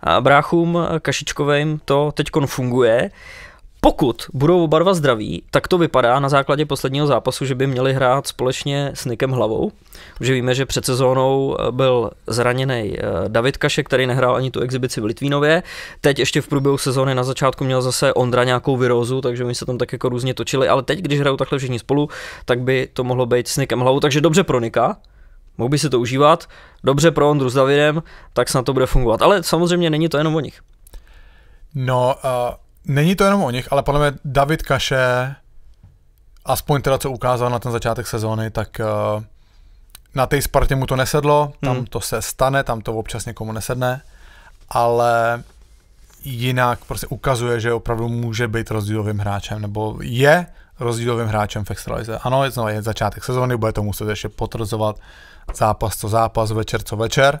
a bráchům Kašičkovým to teď funguje. Pokud budou oba dva zdraví, tak to vypadá na základě posledního zápasu, že by měli hrát společně s Nikem Hlavou. Že víme, že před sezónou eh, byl zraněný eh, David Kaše, který nehrál ani tu exibici v Litvínově. Teď ještě v průběhu sezóny na začátku měl zase Ondra nějakou virózu, takže my se tam tak jako různě točili, ale teď, když hrajou takhle všichni spolu, tak by to mohlo být s Nikem Hlavou, takže dobře pro Nika, mohl by se to užívat, dobře pro Ondru s Davidem, tak snad to bude fungovat. Ale samozřejmě není to jenom o nich. No, uh není to jenom o nich, ale podle mě David Kaše, aspoň teda co ukázal na ten začátek sezóny, tak uh, na té Spartě mu to nesedlo, tam hmm. to se stane, tam to občas někomu nesedne, ale jinak prostě ukazuje, že opravdu může být rozdílovým hráčem, nebo je rozdílovým hráčem v extralize. Ano, je, znovu je začátek sezóny, bude to muset ještě potvrzovat zápas co zápas, večer co večer,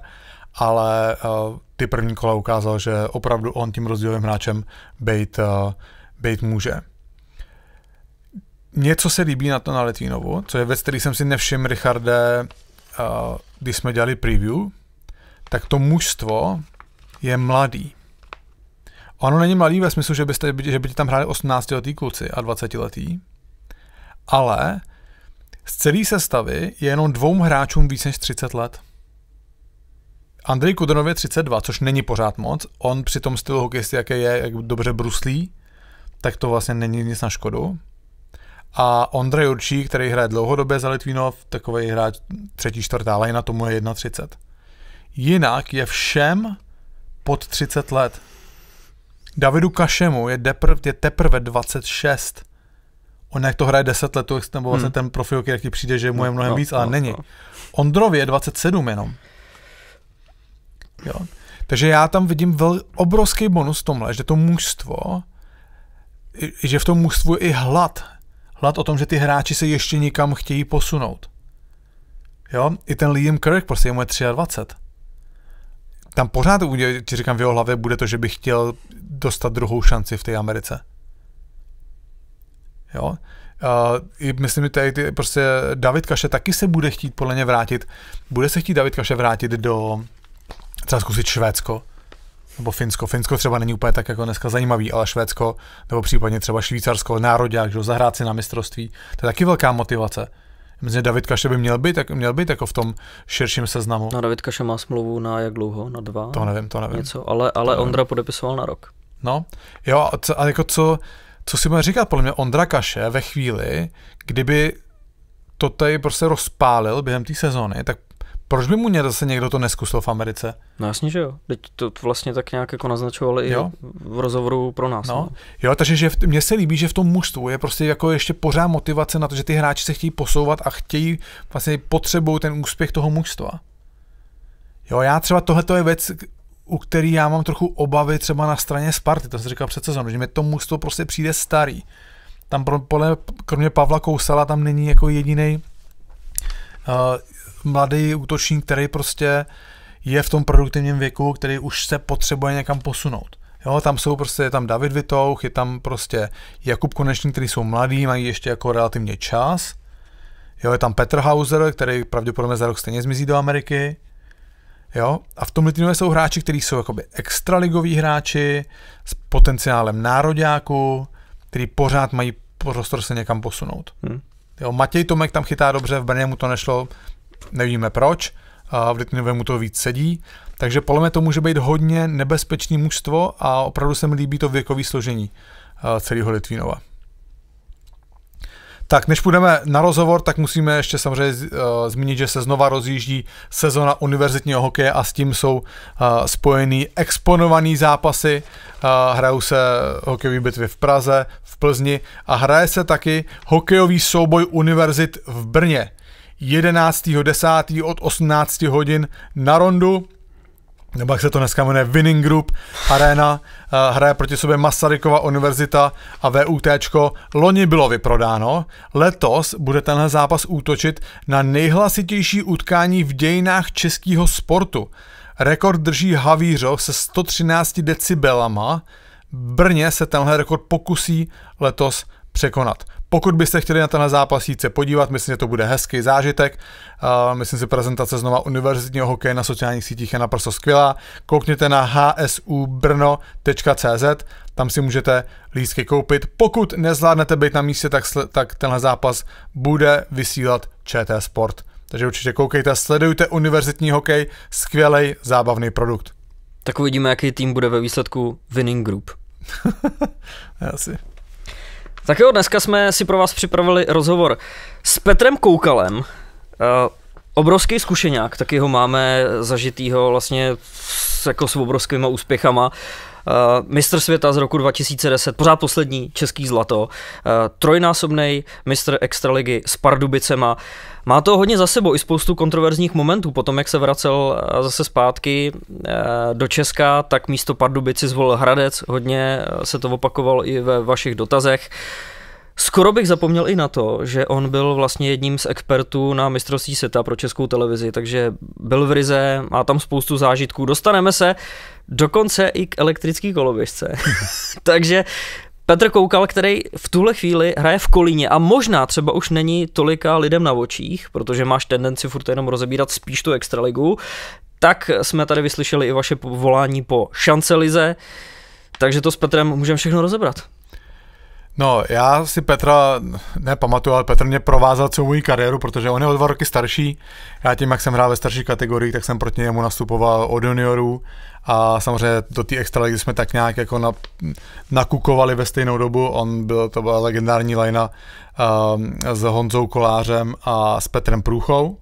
ale uh, ty první kola ukázal, že opravdu on tím rozdílovým hráčem být, uh, být může. Něco se líbí na to na Litvínovu, co je věc, který jsem si nevšiml, Richarde, uh, když jsme dělali preview, tak to mužstvo je mladý. Ono není mladý ve smyslu, že, byste, že by tam hráli 18 letý kluci a 20 letý, ale z celé sestavy je jenom dvou hráčům víc než 30 let. Andrej Kudrnov je 32, což není pořád moc. On při tom stylu hokejisty, jaký je, jak dobře bruslí, tak to vlastně není nic na škodu. A Ondrej Určí, který hraje dlouhodobě za Litvínov, takový hráč třetí, čtvrtá lajna, tomu je 31. Jinak je všem pod 30 let. Davidu Kašemu je, depr, je teprve 26. On jak to hraje 10 let, nebo vlastně hmm. ten profil, ti přijde, že mu je no, mnohem no, víc, ale no, není. No. Ondrovi je 27 jenom. Jo. Takže já tam vidím vel, obrovský bonus v tomhle, že to mužstvo, že v tom mužstvu je i hlad. Hlad o tom, že ty hráči se ještě nikam chtějí posunout. Jo, i ten Liam Kirk, prostě mu je 23. Tam pořád, ti říkám, v jeho hlavě bude to, že bych chtěl dostat druhou šanci v té Americe. Jo, uh, myslím, že tady prostě David Kaše taky se bude chtít podle mě vrátit, bude se chtít David Kaše vrátit do, třeba zkusit Švédsko nebo Finsko. Finsko třeba není úplně tak jako dneska zajímavý, ale Švédsko nebo případně třeba Švýcarsko, národák, že zahrát si na mistrovství, to je taky velká motivace. Myslím, že David Kaše by měl být, tak, měl být jako v tom širším seznamu. No David Kaše má smlouvu na jak dlouho? Na dva? To nevím, to nevím. Něco, ale, ale to Ondra nevím. podepisoval na rok. No, jo, a, co, a jako co, co si může říkat, podle mě Ondra Kaše ve chvíli, kdyby to tady prostě rozpálil během té sezóny, tak proč by mu mě zase někdo to neskusil v Americe? No jasně, že jo. Teď to vlastně tak nějak jako naznačovali jo? i v rozhovoru pro nás. No. no. Jo, takže že v, mně se líbí, že v tom mužstvu je prostě jako ještě pořád motivace na to, že ty hráči se chtějí posouvat a chtějí, vlastně potřebují ten úspěch toho mužstva. Jo, já třeba tohle je věc, u který já mám trochu obavy třeba na straně Sparty, to jsem říkal před sezónou, že mi to mužstvo prostě přijde starý. Tam podle, kromě Pavla Kousala tam není jako jediný uh, mladý útočník, který prostě je v tom produktivním věku, který už se potřebuje někam posunout. Jo, tam jsou prostě, je tam David Vitouch, je tam prostě Jakub Konečný, který jsou mladí, mají ještě jako relativně čas. Jo, je tam Petr Hauser, který pravděpodobně za rok stejně zmizí do Ameriky. Jo, a v tom týmu jsou hráči, kteří jsou jakoby extraligoví hráči s potenciálem nároďáku, který pořád mají prostor se někam posunout. Hmm. Jo, Matěj Tomek tam chytá dobře, v Brně mu to nešlo, nevíme proč, a v Litvinově mu to víc sedí, takže podle mě to může být hodně nebezpečný mužstvo a opravdu se mi líbí to věkové složení celého Litvínova. Tak než půjdeme na rozhovor, tak musíme ještě samozřejmě uh, zmínit, že se znova rozjíždí sezona univerzitního hokeje a s tím jsou uh, spojený exponovaný zápasy. Uh, hrajou se hokejové bitvy v Praze, v Plzni a hraje se taky hokejový souboj univerzit v Brně. 11.10. od 18 hodin na rondu nebo jak se to dneska jmenuje, Winning Group Arena, uh, hraje proti sobě Masarykova univerzita a VUT. Loni bylo vyprodáno, letos bude tenhle zápas útočit na nejhlasitější utkání v dějinách českého sportu. Rekord drží Havířov se 113 decibelama, Brně se tenhle rekord pokusí letos překonat. Pokud byste chtěli na tenhle zápas jít se podívat, myslím, že to bude hezký zážitek. Uh, myslím si, prezentace znova univerzitního hokeje na sociálních sítích je naprosto skvělá. Koukněte na hsubrno.cz, tam si můžete lístky koupit. Pokud nezvládnete být na místě, tak, tak tenhle zápas bude vysílat ČT Sport. Takže určitě koukejte, sledujte univerzitní hokej, skvělý, zábavný produkt. Tak uvidíme, jaký tým bude ve výsledku Winning Group. Asi. Tak jo, dneska jsme si pro vás připravili rozhovor s Petrem Koukalem, uh, obrovský zkušeňák, taky ho máme zažitýho vlastně s, jako s obrovskýma úspěchama. Uh, mistr světa z roku 2010, pořád poslední český zlato, uh, trojnásobný mistr extraligy s Pardubicema. Má to hodně za sebou i spoustu kontroverzních momentů. Potom, jak se vracel zase zpátky uh, do Česka, tak místo Pardubici zvolil Hradec. Hodně se to opakovalo i ve vašich dotazech. Skoro bych zapomněl i na to, že on byl vlastně jedním z expertů na mistrovství světa pro českou televizi, takže byl v Rize, má tam spoustu zážitků. Dostaneme se dokonce i k elektrický koloběžce. takže Petr Koukal, který v tuhle chvíli hraje v Kolíně a možná třeba už není tolika lidem na očích, protože máš tendenci furt jenom rozebírat spíš tu extraligu, tak jsme tady vyslyšeli i vaše volání po šancelize, takže to s Petrem můžeme všechno rozebrat. No, já si Petra nepamatuju, ale Petr mě provázal celou moji kariéru, protože on je o dva roky starší. Já tím, jak jsem hrál ve starší kategorii, tak jsem proti němu nastupoval od juniorů a samozřejmě do té extraligy jsme tak nějak jako na, nakukovali ve stejnou dobu. On byl, to byla legendární lajna uh, s Honzou Kolářem a s Petrem Průchou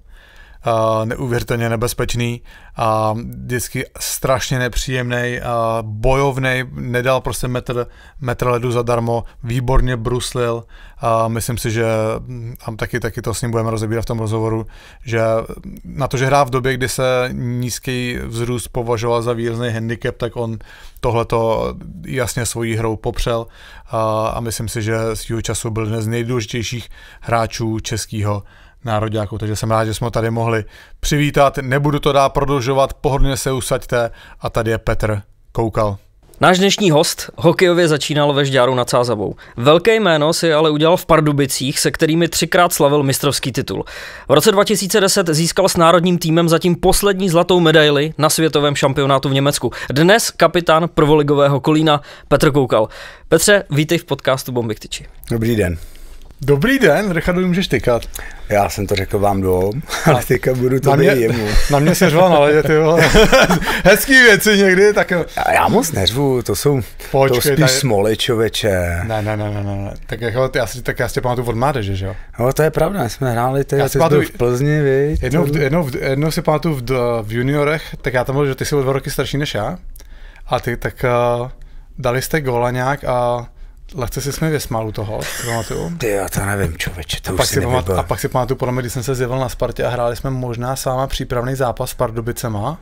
neuvěřitelně nebezpečný a vždycky strašně nepříjemný, bojovný, nedal prostě metr, metr ledu zadarmo, výborně bruslil a myslím si, že tam taky, taky to s ním budeme rozebírat v tom rozhovoru, že na to, že hrá v době, kdy se nízký vzrůst považoval za výrazný handicap, tak on tohleto jasně svojí hrou popřel a, a myslím si, že svýho času byl jeden z nejdůležitějších hráčů českého nároďáků, takže jsem rád, že jsme ho tady mohli přivítat. Nebudu to dál prodlužovat, pohodlně se usaďte a tady je Petr Koukal. Náš dnešní host hokejově začínal ve Žďáru nad Sázavou. Velké jméno si ale udělal v Pardubicích, se kterými třikrát slavil mistrovský titul. V roce 2010 získal s národním týmem zatím poslední zlatou medaili na světovém šampionátu v Německu. Dnes kapitán prvoligového Kolína Petr Koukal. Petře, vítej v podcastu Bombiktiči. Dobrý den. Dobrý den, Richardu, můžeš tykat. Já jsem to řekl vám dom, ale teďka budu to na mě, jemu. Na mě se řval na ledě, ty vole. Hezký věci někdy, tak jo. Já, já moc neřvu, to jsou Počkej, to spíš tady... smoly, čověče. Ne, ne, ne, ne, ne. Tak, jako, já si, tak já si pamatuju od mládeže, že jo? No to je pravda, jsme hráli, ty, já ty pamatuju, v Plzni, viď? Jednou, jednou, jednou, si pamatuju v, v, juniorech, tak já tam byl, že ty jsi o dva roky starší než já. A ty tak uh, dali jste gola nějak a lehce si jsme vysmál toho, pamatuju. Ty já to nevím, člověče, to a už pak si, pamat, A pak si pamatuju, podle mě, když jsem se zjevil na Spartě a hráli jsme možná s váma přípravný zápas s Pardubicema.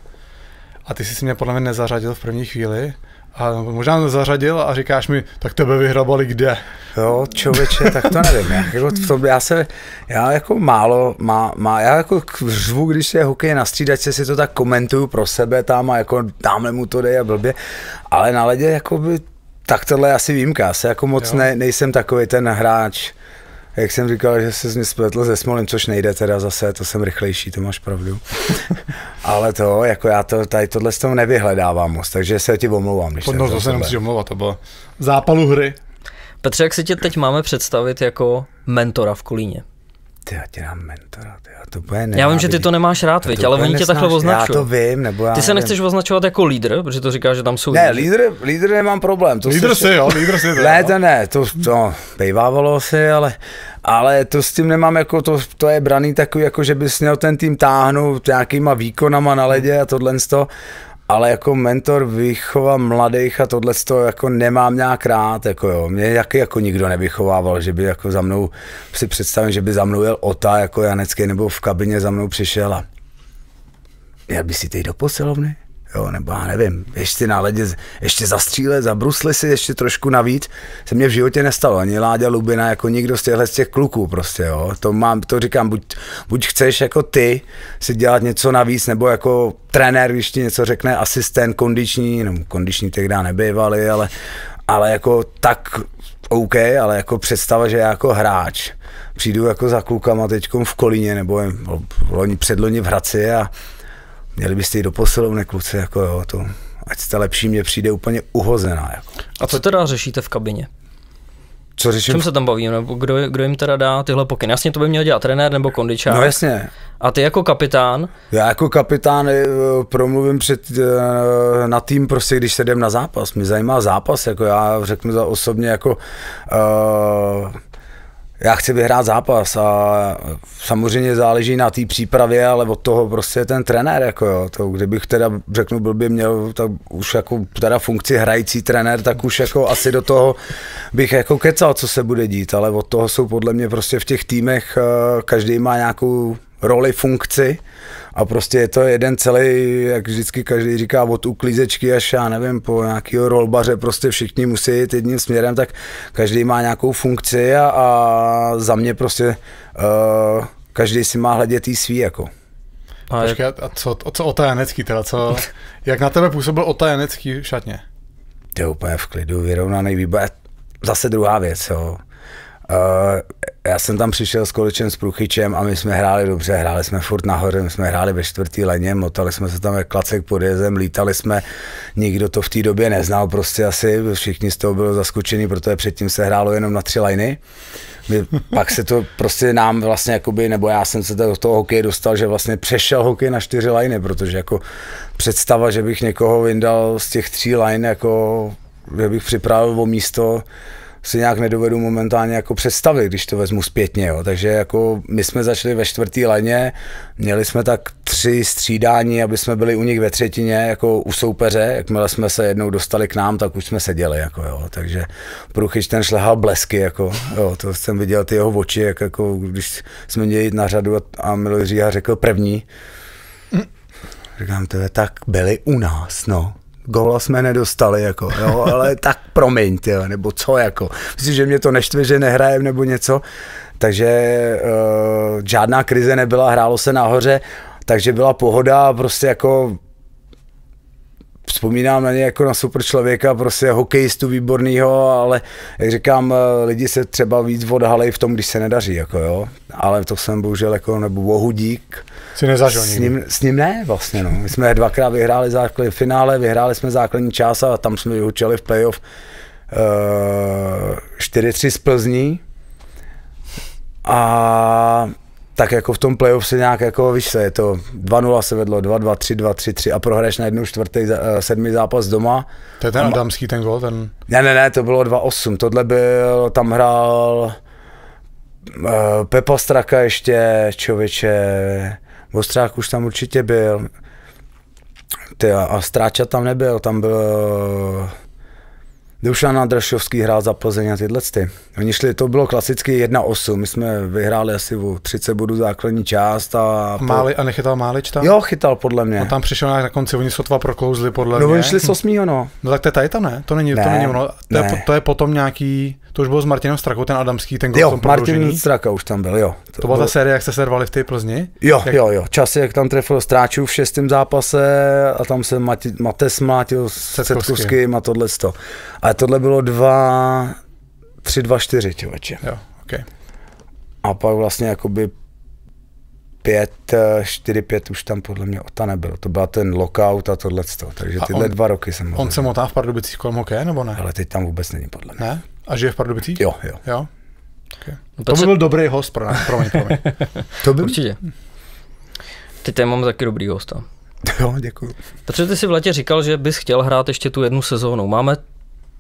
a ty jsi si mě podle mě nezařadil v první chvíli. A možná nezařadil a říkáš mi, tak tebe vyhrabali kde? Jo, člověče, tak to nevím. Já, jako v tom, já se, já jako málo, má, má, já jako řvu, když je hokej na střídačce, si to tak komentuju pro sebe tam a jako dámhle mu to dej a blbě, ale na ledě jako by, tak tohle je asi výjimka, já se jako moc ne, nejsem takový ten hráč, jak jsem říkal, že se z mě spletl ze Smolem, což nejde teda zase, to jsem rychlejší, to máš pravdu. Ale to, jako já to, tady tohle z toho nevyhledávám moc, takže se ti omlouvám. Když no, to se nemusíš omlouvat, to bylo zápalu hry. Petře, jak si tě teď máme představit jako mentora v Kolíně? Ty, já tě dám mentora, ty, to bude Já vím, že ty to nemáš rád, viď, ale oni tě takhle označují. Já to vím, nebo já Ty se nevím. nechceš označovat jako lídr, protože to říkáš, že tam jsou Ne, lídr, lídr nemám problém. To lídr si, jo, lídr si. Ne, to ne, to, to bejvávalo si, ale, ale to s tím nemám, jako to, to je braný takový, jako že bys měl ten tým táhnout nějakýma výkonama na ledě a tohle z toho ale jako mentor výchova mladých a tohle to jako nemám nějak rád, jako jo. Mě jaký jako nikdo nevychovával, že by jako za mnou, si představím, že by za mnou jel Ota jako Janecký nebo v kabině za mnou přišel a jel by si teď do posilovny? Jo, nebo já nevím, ještě na ledě, ještě zastříle, zabrusli si ještě trošku navíc, se mě v životě nestalo, ani Láďa Lubina, jako nikdo z těchto z těch kluků prostě, jo, to mám, to říkám, buď, buď chceš jako ty si dělat něco navíc, nebo jako trenér, když ti něco řekne, asistent, kondiční, no kondiční tehdy nebývali, ale, ale jako tak OK, ale jako představa, že já jako hráč přijdu jako za klukama teďkom v Kolíně, nebo loni, předloni v Hradci a Měli byste jít do posilovny, kluci, jako jo, to, ať jste lepší, mě přijde úplně uhozená. Jako. A co teda řešíte v kabině? Co řeším? Čem se tam bavíme? Nebo kdo, kdo jim teda dá tyhle pokyny? Jasně to by měl dělat trenér nebo kondičák. No jasně. A ty jako kapitán? Já jako kapitán eh, promluvím před, eh, na tým prostě, když se jdem na zápas. Mě zajímá zápas, jako já řeknu za osobně jako uh, já chci vyhrát zápas a samozřejmě záleží na té přípravě, ale od toho prostě je ten trenér, jako jo, to, kdybych teda řeknu blbě měl tak už jako teda funkci hrající trenér, tak už jako asi do toho bych jako kecal, co se bude dít, ale od toho jsou podle mě prostě v těch týmech, eh, každý má nějakou roli, funkci a prostě je to jeden celý, jak vždycky každý říká, od uklízečky až já nevím, po nějakého rolbaře, prostě všichni musí jít jedním směrem, tak každý má nějakou funkci a, a za mě prostě uh, každý si má hledět tý svý jako. A, Počkej, a co, co Ota Janecký teda, co, jak na tebe působil Ota Janecký v šatně? To je úplně v klidu, vyrovnaný výbor. Zase druhá věc, jo. Uh, já jsem tam přišel s Količem, s Pruchyčem a my jsme hráli dobře, hráli jsme furt nahoře, my jsme hráli ve čtvrtý leně, motali jsme se tam jak klacek pod jezem, lítali jsme, nikdo to v té době neznal prostě asi, všichni z toho bylo zaskočení, protože předtím se hrálo jenom na tři liny. My, pak se to prostě nám vlastně jakoby, nebo já jsem se do toho hokeje dostal, že vlastně přešel hokej na čtyři liny, protože jako představa, že bych někoho vyndal z těch tří line, jako že bych připravil o místo, si nějak nedovedu momentálně jako představit, když to vezmu zpětně. Jo. Takže jako my jsme začali ve čtvrtý leně, měli jsme tak tři střídání, aby jsme byli u nich ve třetině, jako u soupeře. Jakmile jsme se jednou dostali k nám, tak už jsme seděli. Jako, jo. Takže Pruchyč ten šlehal blesky, jako, jo, to jsem viděl ty jeho oči, jak, jako, když jsme měli jít na řadu a, Miloš Říha řekl první. Říkám, to je tak byli u nás, no góla jsme nedostali, jako, jo, ale tak promiň, tyjo, nebo co, jako. Myslím, že mě to neštve, že nehrajem nebo něco, takže uh, žádná krize nebyla, hrálo se nahoře, takže byla pohoda, prostě jako vzpomínám na ně jako na super člověka, prostě hokejistu výborného, ale jak říkám, eh, lidi se třeba víc odhalej v tom, když se nedaří, jako jo. Ale to jsem bohužel jako, nebo bohu dík. Si nezažil s ním, s ním ne vlastně, no. My jsme dvakrát vyhráli základní finále, vyhráli jsme základní čas a tam jsme vyučili v playoff uh, eh, 4-3 z Plzní. A tak jako v tom playoff se nějak jako, víš se, je to 2-0 se vedlo, 2-2, 3-2, 3-3 a prohraješ na jednu čtvrtý, uh, sedmý zápas doma. To je ten Adamský ten gol, ten... Ne, ne, ne, to bylo 2-8, tohle byl, tam hrál uh, Pepa Straka ještě, člověče, Vostrák už tam určitě byl, Ty, a Stráča tam nebyl, tam byl Dušan Andrašovský hrál za Plzeň a tyhle ty. Oni šli, to bylo klasicky 1-8, my jsme vyhráli asi o 30 bodů základní část a... A, Máli, a nechytal Málič tam? Jo, chytal podle mě. On tam přišel na konci, oni sotva proklouzli podle no, mě. oni šli s osmýho, no. No tak to je tady tam, ne? To není, to Ne, není ono. To je, ne. po- to je potom nějaký, to už bylo s Martinem Strakou, ten Adamský, ten gol Jo. Martin Straka už tam byl, jo. To byla ta série, jak jste se rvali v té Plzni? Jo, jak, jo, jo. Časy, jak tam trefil Stráčů v šestém zápase a tam se Mati, Mates mlátil s Setkovským. A tohle to. Ale tohle bylo dva, tři, dva, čtyři, člověče. Jo, okay. A pak vlastně jakoby pět, eh, čtyři, pět už tam podle mě Ota nebyl. To byl ten lockout a tohle to. Takže A tyhle on- dva roky jsem On se motá v Pardubicích kolem hokeje, nebo ne? Ale teď tam vůbec není podle mě. Ne? A žije v Pardubicích? Jo, jo. Jo? Okay. No, To by Petře, byl dobrý host pro nás, promiň, promiň. To by... Určitě. Teď tady mám taky dobrý hosta. Jo, děkuji. Protože ty si v letě říkal, že bys chtěl hrát ještě tu jednu sezónu. Máme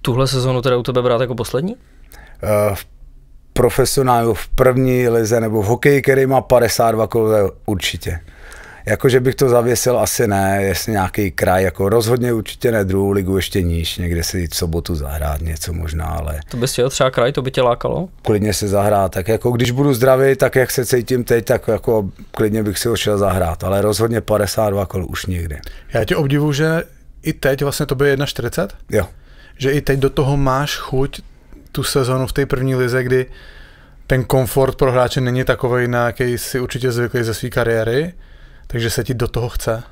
tuhle sezónu teda u tebe brát jako poslední? Eh, v profesionálu v první lize nebo v hokeji, který má 52 kol, určitě. Jakože bych to zavěsil, asi ne, jestli nějaký kraj, jako rozhodně určitě ne druhou ligu ještě níž, někde si jít v sobotu zahrát něco možná, ale To bys chtěl třeba kraj, to by tě lákalo? klidně se zahrát. Tak jako když budu zdravý, tak jak se cítím teď, tak jako klidně bych si ho šel zahrát, ale rozhodně 52 kol už nikdy. Já tě obdivu, že i teď vlastně to bude 1,40? Jo. Že i teď do toho máš chuť tu sezonu v té první lize, kdy ten komfort pro hráče není takový, na jaký si určitě zvyklý ze své kariéry, takže se ti do toho chce.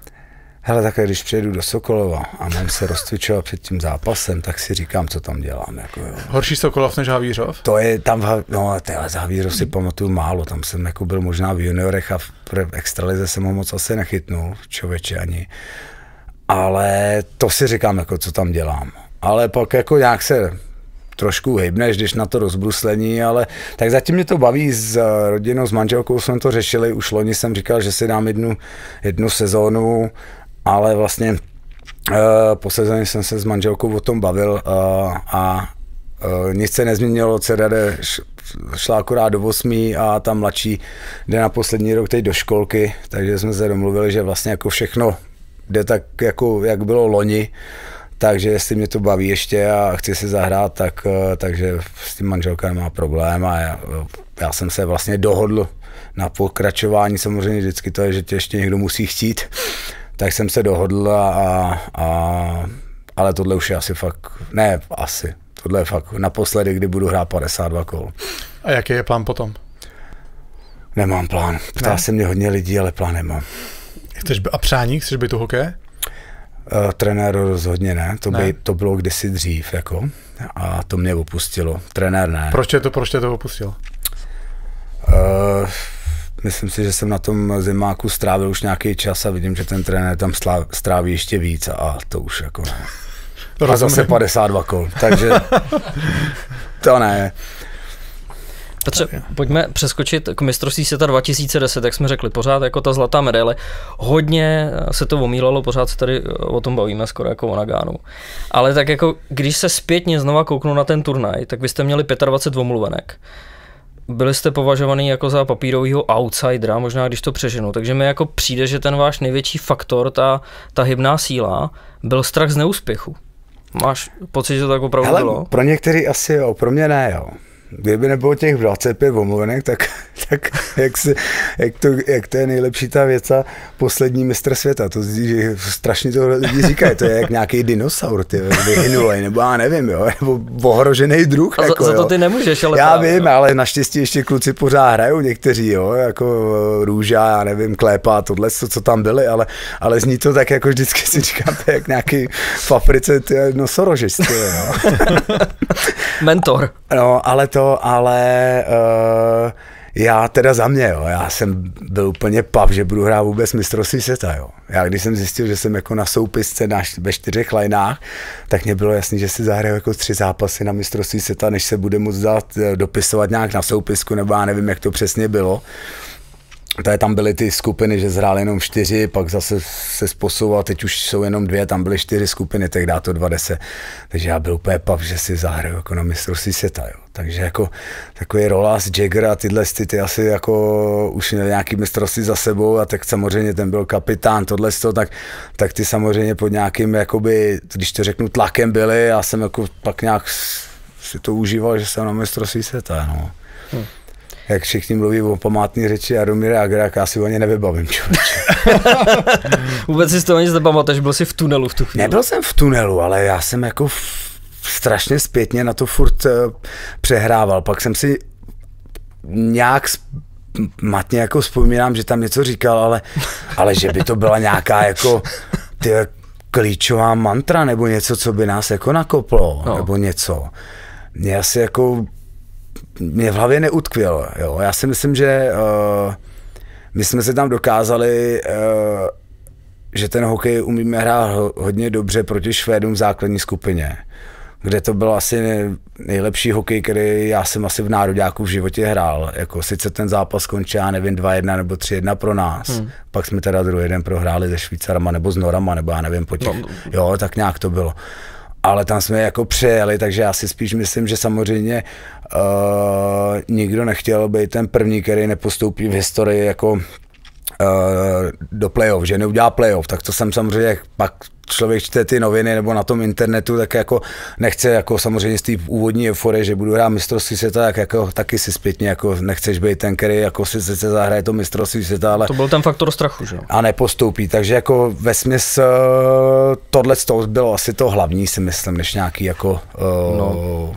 Hele, tak když přijedu do Sokolova a mám se rozcvičovat před tím zápasem, tak si říkám, co tam dělám. Jako jo. Horší Sokolov než Havířov? To je tam, no téhle za Havířov si pamatuju málo, tam jsem jako byl možná v juniorech a v extralize jsem ho moc asi nechytnul, člověče ani. Ale to si říkám, jako co tam dělám. Ale pak jako nějak se trošku hybneš, když na to rozbruslení, ale tak zatím mě to baví s eh, rodinou, s manželkou jsme to řešili, už loni jsem říkal, že si dám jednu, jednu sezónu, ale vlastně uh, po sezóně jsem se s manželkou o tom bavil uh, a uh, nic se nezměnilo, dcera jde, šla akorát do 8 a ta mladší jde na poslední rok teď do školky, takže jsme se domluvili, že vlastně jako všechno jde tak, jako, jak bylo loni, takže jestli mě to baví ještě a chci si zahrát, tak, eh, takže s tím manželka nemá problém a já, já jsem se vlastně dohodl na pokračování, samozřejmě vždycky to je, že tě ještě někdo musí chtít, tak jsem se dohodl a, a, a ale tohle už je asi fakt, ne asi, tohle je fakt naposledy, kdy budu hrát 52 kol. A jaký je plán potom? Nemám plán, ptá Ne? se mě hodně lidí, ale plán nemám. Chceš, by- a přání, chceš být tu hokeje? Uh, trenér rozhodně ne, to, Ne. by, to bylo kdysi dřív, jako, a to mě opustilo. Trenér ne. Proč tě to, proč tě to opustil? Uh, myslím si, že jsem na tom zimáku strávil už nějaký čas a vidím, že ten trenér tam slá- stráví ještě víc a to už jako ne. A zase 52 kol, takže to ne. Petře, pojďme přeskočit k mistrovství světa 2010, jak jsme řekli, pořád jako ta zlatá medaile. Hodně se to omílalo, pořád se tady o tom bavíme skoro jako o Nagánu. Ale tak jako, když se zpětně znova kouknu na ten turnaj, tak vy jste měli 25 omluvenek. Byli jste považovaný jako za papírového outsidera, možná když to přeženu. Takže mi jako přijde, že ten váš největší faktor, ta, ta hybná síla, byl strach z neúspěchu. Máš pocit, že to tak opravdu Ale bylo? pro některý asi jo, pro mě ne, jo. Kdyby nebylo těch 25 omluvenek, tak, tak jak, se, jak, to, jak to je nejlepší ta věc a poslední mistr světa, to že strašně to lidi říkají, to je jak nějaký dinosaur, ty vyhynulej, nebo já nevím, jo, nebo ohrožený druh. A za, jako, za to jo. ty nemůžeš, ale Já právě, vím, jo. ale naštěstí ještě kluci pořád hrajou někteří, jo, jako eh, Růža, já nevím, Klépa a tohle, co, co tam byli, ale, ale zní to tak, jako vždycky si je jak nějaký v Africe, ty nosorožec, ty, jo. Mentor. No, ale to, ale uh, já teda za mě, jo, já jsem byl úplně pav, že budu hrát vůbec mistrovství světa, jo. Já když jsem zjistil, že jsem jako na soupisce na, ve čtyřech lajnách, tak mě bylo jasný, že si zahraju jako tři zápasy na mistrovství světa, než se bude moc dát eh, dopisovat nějak na soupisku, nebo já nevím, jak to přesně bylo. Tady tam byly ty skupiny, že zhráli jenom čtyři, pak zase se posouval, teď už jsou jenom dvě, tam byly čtyři skupiny, tak dá to 20. Takže já byl úplně pav, že si zahraju jako na mistrovství světa, jo. Takže jako takový Rolas, Jagger a tyhle ty, ty asi jako už měli nějaký mistrovství za sebou a tak samozřejmě ten byl kapitán, tohle to, tak, tak ty samozřejmě pod nějakým, jakoby, když to řeknu, tlakem byli, já jsem jako pak nějak si to užíval, že jsem na mistrovství světa, no. Hmm jak všichni mluví o památné řeči Jaromíra Agrák, já si o ně nevybavím, Vůbec si z toho nic nepamatuješ, byl jsi v tunelu v tu chvíli. Nebyl jsem v tunelu, ale já jsem jako strašně zpětně na to furt uh, přehrával. Pak jsem si nějak matně jako vzpomínám, že tam něco říkal, ale, ale že by to byla nějaká jako ty, klíčová mantra nebo něco, co by nás jako nakoplo, no. nebo něco. Mě asi jako mě v hlavě neutkvěl. Jo. Já si myslím, že uh, my jsme se tam dokázali, uh, že ten hokej umíme hrát hodně dobře proti Švédům v základní skupině, kde to byl asi nejlepší hokej, který já jsem asi v nároďáku v životě hrál. Jako sice ten zápas skončil, já nevím, 2-1 nebo 3-1 pro nás. Hmm. Pak jsme teda druhý den prohráli se Švýcarama nebo s Norama, nebo já nevím, po těch, no. jo, tak nějak to bylo ale tam jsme jako přejeli, takže já si spíš myslím, že samozřejmě uh, nikdo nechtěl být ten první, který nepostoupí v historii jako uh, do playoff, že neudělá playoff, tak to jsem samozřejmě pak člověk čte ty noviny nebo na tom internetu, tak jako nechce jako samozřejmě z té úvodní euforie, že budu hrát mistrovství světa, tak jako taky si zpětně jako nechceš být ten, který jako si se zahraje to mistrovství světa, ale... To byl ten faktor strachu, že A nepostoupí, takže jako ve směs eh, tohle to bylo asi to hlavní, si myslím, než nějaký jako uh, no.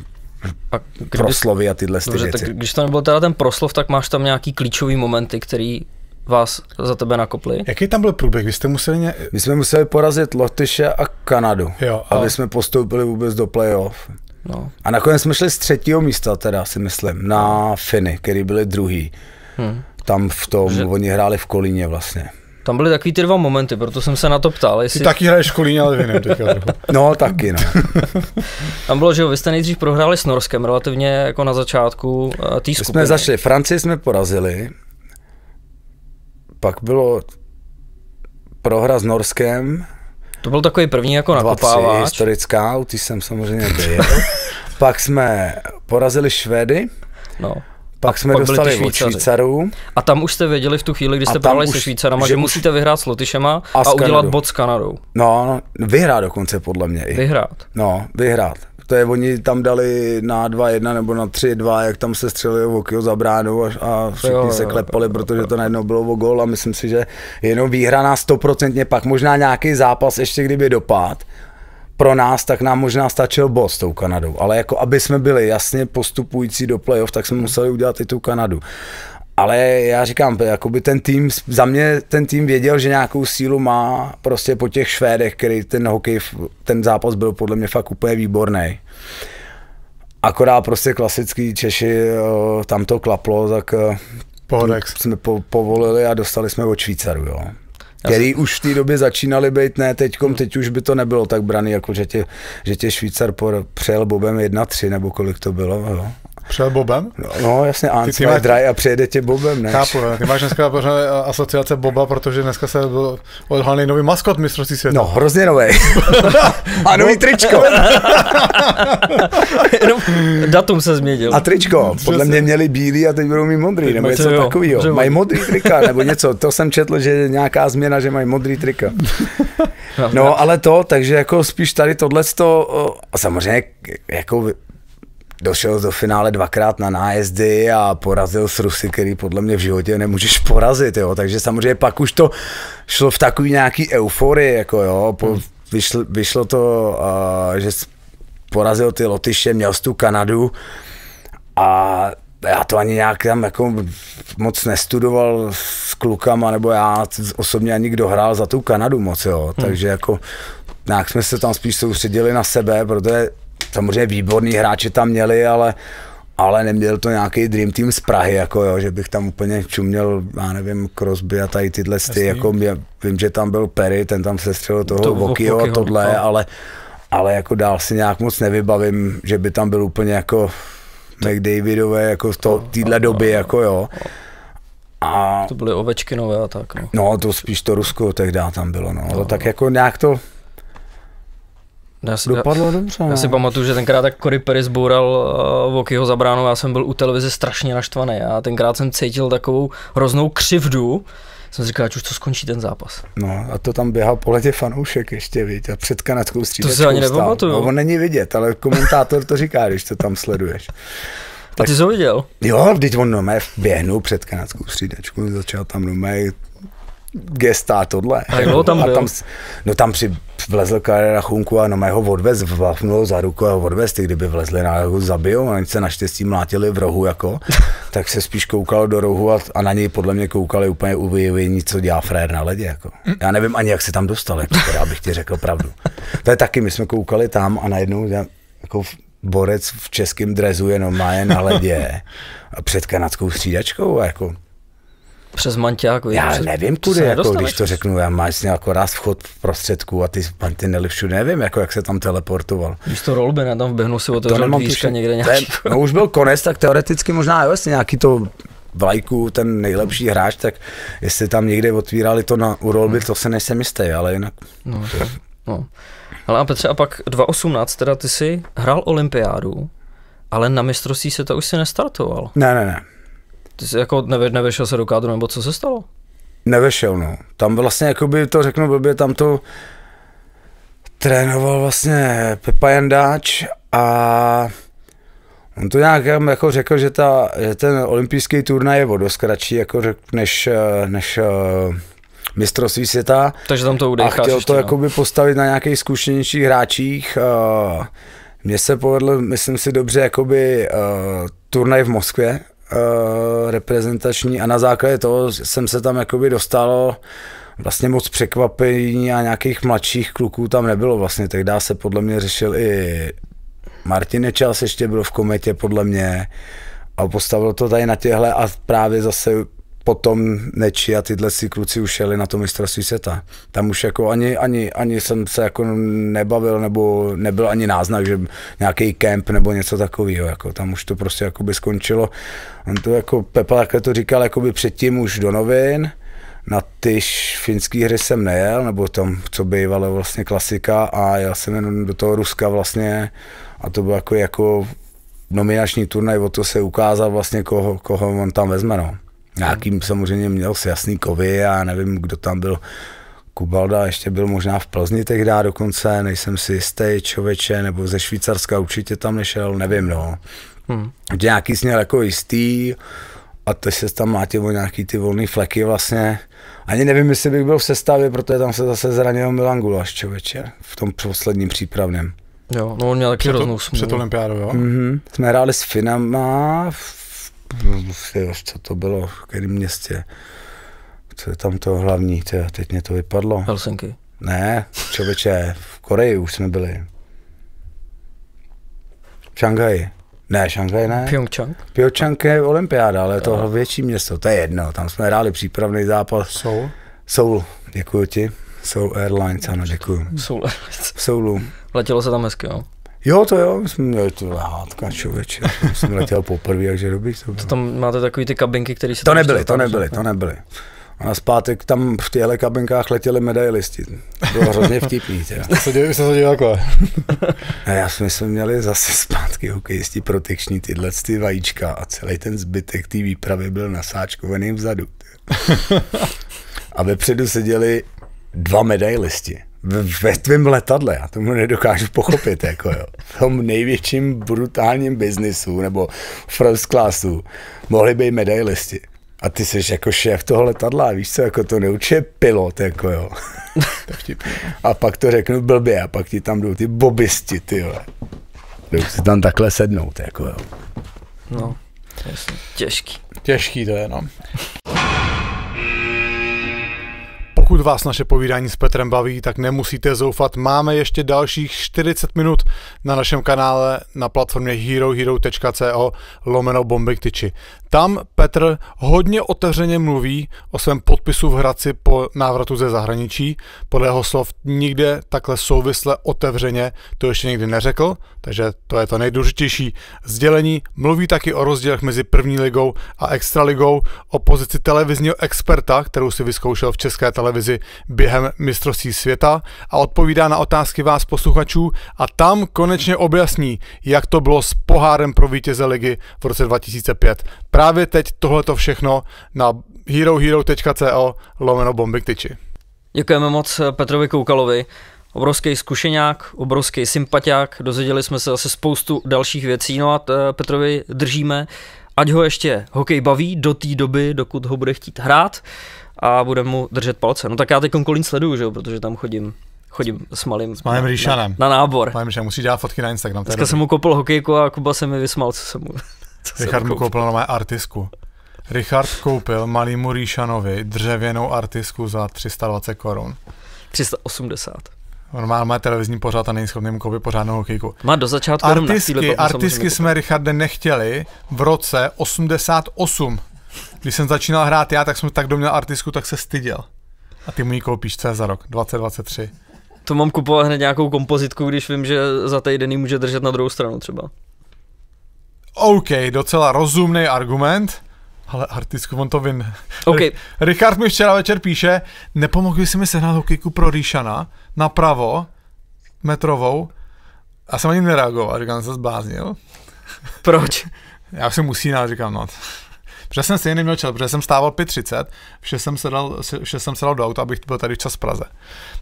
A kdyby, proslovy a tyhle dobře, věci. Tak když to nebyl teda ten proslov, tak máš tam nějaký klíčový momenty, který vás za tebe nakopli. Jaký tam byl průběh? Vy jste museli ně... My jsme museli porazit Lotyše a Kanadu, jo, a... aby jsme postoupili vůbec do playoff. No. A nakonec jsme šli z třetího místa, teda si myslím, na Finy, který byli druhý. Hmm. Tam v tom, že... oni hráli v Kolíně vlastně. Tam byly takový ty dva momenty, proto jsem se na to ptal. Jestli... Ty taky hraješ Kolíně, ale vy No, taky, no. Tam bylo, že vy jste nejdřív prohráli s Norskem relativně jako na začátku eh, té skupiny. jsme začali, Francii jsme porazili, pak bylo prohra s Norskem. To byl takový první jako nakopávač. historická, u jsem samozřejmě byl. pak jsme porazili Švédy. No. Pak jsme pak dostali od Švýcarů. A tam už jste věděli v tu chvíli, kdy jste prohráli se Švýcarama, že, že musíte vyhrát s Lotyšema a, a udělat bod s Kanadou. No, no, vyhrát dokonce podle mě. I. Vyhrát. No, vyhrát to je, oni tam dali na 2-1 nebo na 3-2, jak tam se střelili o kio za bránu a, a všichni jo, se klepali, jo, protože to najednou bylo o gol a myslím si, že jenom výhra na 100% pak možná nějaký zápas ještě kdyby dopad, pro nás, tak nám možná stačil boss tou Kanadou, ale jako aby jsme byli jasně postupující do playoff, tak jsme museli udělat i tu Kanadu. Ale já říkám, jakoby ten tým, za mě ten tým věděl, že nějakou sílu má prostě po těch Švédech, který ten hokej, ten zápas byl podle mě fakt úplně výborný. Akorát prostě klasický Češi, tam to klaplo, tak Pohodex. jsme po, povolili a dostali jsme od Švýcaru, jo. Který už v té době začínali být, ne teďkom, teď už by to nebylo tak braný, jako že tě, že tě Švýcar přejel Bobem 1-3, nebo kolik to bylo, jo. Přijel Bobem? No, no jasně, Ants ty, ty máš... dry a přejede tě Bobem, ne? Chápu, ne? ty máš dneska asociace Boba, protože dneska se odhalný nový maskot mistrovství světa. No, hrozně nový. a nový tričko. datum se změnil. A tričko, podle mě měli bílý a teď budou mít modrý, nebo něco takového. Mají modrý trika, nebo něco, to jsem četl, že je nějaká změna, že mají modrý trika. No, ale to, takže jako spíš tady tohle a samozřejmě jako došel do finále dvakrát na nájezdy a porazil s Rusy, který podle mě v životě nemůžeš porazit, jo. Takže samozřejmě pak už to šlo v takový nějaký euforii, jako jo, po, hmm. vyšlo, vyšlo to, uh, že porazil ty Lotyše, měl tu Kanadu a já to ani nějak tam jako moc nestudoval s klukama, nebo já osobně ani kdo hrál za tu Kanadu moc, jo. Hmm. Takže jako nějak jsme se tam spíš soustředili na sebe, protože samozřejmě výborní hráči tam měli, ale ale neměl to nějaký Dream Team z Prahy, jako jo, že bych tam úplně čuměl, já nevím, Crosby a tady tyhle sty, jako mě, vím, že tam byl Perry, ten tam se střelil toho to, Vokio a tohle, no. ale, ale jako dál si nějak moc nevybavím, že by tam byl úplně jako McDavidové, jako z téhle doby, jako jo. A To byly ovečky nové a tak, no. no, to spíš to Rusko tehdy tam bylo, no. Ale tak jako nějak to Já si, já, dopadlo dobře. já si pamatuju, že tenkrát tak Cory Perry zboural uh, Vokyho za bránou, já jsem byl u televize strašně naštvaný a tenkrát jsem cítil takovou hroznou křivdu, jsem si říkal, ať už to skončí ten zápas. No a to tam běhal po letě fanoušek ještě, víš, a před kanadskou střídačkou ani stál. nepamatuju. No, on není vidět, ale komentátor to říká, když to tam sleduješ. A ty jsi ho viděl? Jo, teď on nomé běhnul před kanadskou střídačkou, začal tam nomé gesta a tohle. A dlouho tam a tam, no tam při, vlezl Karel na chunku a nomé ho odvez, vlapnul za ruku a odvez, ty kdyby vlezli na ho zabijou, a oni se naštěstí mlátili v rohu jako, tak se spíš koukalo do rohu a, a na něj podle mě koukali úplně uvějení, co dělá frér na ledě. Jako. Já nevím ani, jak se tam dostal, jako, teda, abych ti řekl pravdu. To je taky, my jsme koukali tam a najednou jako borec v českém drezu je normálně na ledě a před kanadskou střídačkou a jako Přes Manťák, já přes, nevím kudy, jako, když to řeknu, já máš akorát vchod v prostředku a ty mantinely všude, nevím, jako, jak se tam teleportoval. Víš to rolby, ne? Tam vběhnu si otevřel dvířka někde je, nějaký. no už byl konec, tak teoreticky možná jo, jestli nějaký to vlajku, ten nejlepší hráč, tak jestli tam někde otvírali to na u rolby, to se nejsem jistý, ale jinak No, to, no. Ale a Petře, a pak 2018, teda ty si hrál olympiádu, ale na mistrovství se to už si nestartoval. ne, ne, ne. Ty jsi jako neve, nevešel se do kádru, nebo co se stalo? Nevešel, no. Tam vlastně, jakoby to řeknu blbě, tam to trénoval vlastně Pepa Jandáč a on to nějak jako řekl, že, ta, že ten olympijský turnaj je o dost kratší jako řek, než, eh, než uh, mistrovství světa Takže tam to a udecháš chtěl ještě, to no. jakoby postavit na nějakých zkušenějších hráčích. Uh, mně se povedlo, myslím si dobře, jakoby uh, turnaj v Moskvě, reprezentační a na základě toho jsem se tam jakoby dostalo vlastně moc překvapení a nějakých mladších kluků tam nebylo vlastně, tehdy se podle mě řešil i Martin Nečas ještě byl v kometě podle mě. A postavil to tady na těhle a právě zase potom Neči a tyhle si kluci už šeli na to mistrovství světa. Tam už jako ani, ani, ani jsem se jako nebavil, nebo nebyl ani náznak, že nějaký kemp nebo něco takového, jako tam už to prostě jakoby skončilo. On to jako Pepa takhle to říkal jakoby předtím už do novin, na ty finské hry jsem nejel, nebo tam, co bývalo vlastně klasika a já jsem jenom do toho Ruska vlastně a to byl jako, jako nominační turnaj, o to se ukázal vlastně, koho, koho on tam vezme, no. Nějakým samozřejmě měl si jasný kovy a nevím, kdo tam byl. Kubalda ještě byl možná v Plzni tehdy dokonce, nejsem si jistý, člověče, nebo ze Švýcarska určitě tam nešel, nevím, no. Hmm. Nějaký směl jako jistý a teď se tam mlátí o nějaký ty volné fleky vlastně. Ani nevím, jestli bych byl v sestavě, protože tam se zase zranil Milan Gulaš, člověče, v tom posledním přípravném. Jo, no on měl taky Před, hroznou před smůlu. olympiádou, jo? Mm-hmm. Jsme hráli s Finama, co to bylo, v kterém městě. Co je tam to hlavní, teď mě to vypadlo. Helsinki. Ne, člověče, v Koreji už jsme byli. V Šanghaji. Ne, Šanghaj ne. Pyeongchang. Pyeongchang je olympiáda, ale je to větší město, to je jedno. Tam jsme hráli přípravný zápas. Jsou. Soul, děkuji ti. Soul Airlines, ano, děkuji. Jsou V Soulu. Letělo se tam hezky, jo. Jo, to jo, my jsme měli tu hádka, člověče. jsem letěl poprvé, takže dobrý. To, bylo. Tam máte takový ty kabinky, které se to tam nebyly, to nebyly, to nebyly. A na zpátek tam v těchto kabinkách letěli medailisti. To bylo hrozně vtipný. Se děje, se to děje takhle. A já jsme, jsme měli zase zpátky hokejisti protekční tyhle ty vajíčka a celý ten zbytek té výpravy byl nasáčkovaný vzadu. tě. A vepředu seděli dva medailisti. Ve, tvém letadle, já tomu nedokážu pochopit, jako jo. V tom největším brutálním biznisu, nebo first classu, mohli být medailisti. A ty jsi jako šéf toho letadla, víš co, jako to neučí pilot, jako jo. To je vtipný. A pak to řeknu blbě a pak ti tam jdou ty bobisti, ty jo. Jdou si tam takhle sednout, jako jo. No, jasně. Těžký. Těžký to je, no. Pokud vás naše povídání s Petrem baví, tak nemusíte zoufat. Máme ještě dalších 40 minut na našem kanále na platformě herohero.co lomeno bomby k tyči. Tam Petr hodně otevřeně mluví o svém podpisu v Hradci po návratu ze zahraničí. Podle jeho slov nikde takhle souvisle otevřeně to ještě nikdy neřekl, takže to je to nejdůležitější sdělení. Mluví taky o rozdílech mezi první ligou a extraligou, o pozici televizního experta, kterou si vyzkoušel v české televizi během mistrovství světa a odpovídá na otázky vás posluchačů a tam konečně objasní, jak to bylo s pohárem pro vítěze ligy v roce 2005. Právě teď tohleto všechno na herohero.co lomeno bomby tyči. Děkujeme moc Petrovi Koukalovi. Obrovský zkušeňák, obrovský sympatiák, dozvěděli jsme se zase spoustu dalších věcí, no a Petrovi držíme, ať ho ještě hokej baví do té doby, dokud ho bude chtít hrát a budeme mu držet palce. No tak já teď Kolín sleduju, že jo, protože tam chodím chodím s malým, s malým Ríšanem. Na, na, nábor. Malým Ríšanem, musí dělat fotky na Instagram. Dneska jsem mu koupil hokejku a Kuba se mi vysmál, co jsem mu co Richard mu koupil na artisku. Richard koupil malýmu Ríšanovi dřevěnou artisku za 320 korun. 380. Normálně má televizní pořád a není schopný mu koupit pořádnou hokejku. Má do začátku Artisky, artisky jsme, Richarde, nechtěli v roce 88. Když jsem začínal hrát já, tak jsem tak doměl artisku, tak se styděl. A ty mu ji koupíš co za rok, 2023. To mám kupovat hned nějakou kompozitku, když vím, že za týden ji může držet na druhou stranu třeba. OK, docela rozumný argument, ale artisku on to vin. Okay. Richard mi včera večer píše, nepomohl si mi sehnat hokejku pro Ríšana napravo, metrovou, a jsem ani nereagoval, říkám, se zbláznil. Proč? Já si musí ale říkám, no. Protože jsem stejně neměl čas, protože jsem stával 5.30, vše jsem se dal, vše jsem se dal do auta, abych byl tady včas v Praze.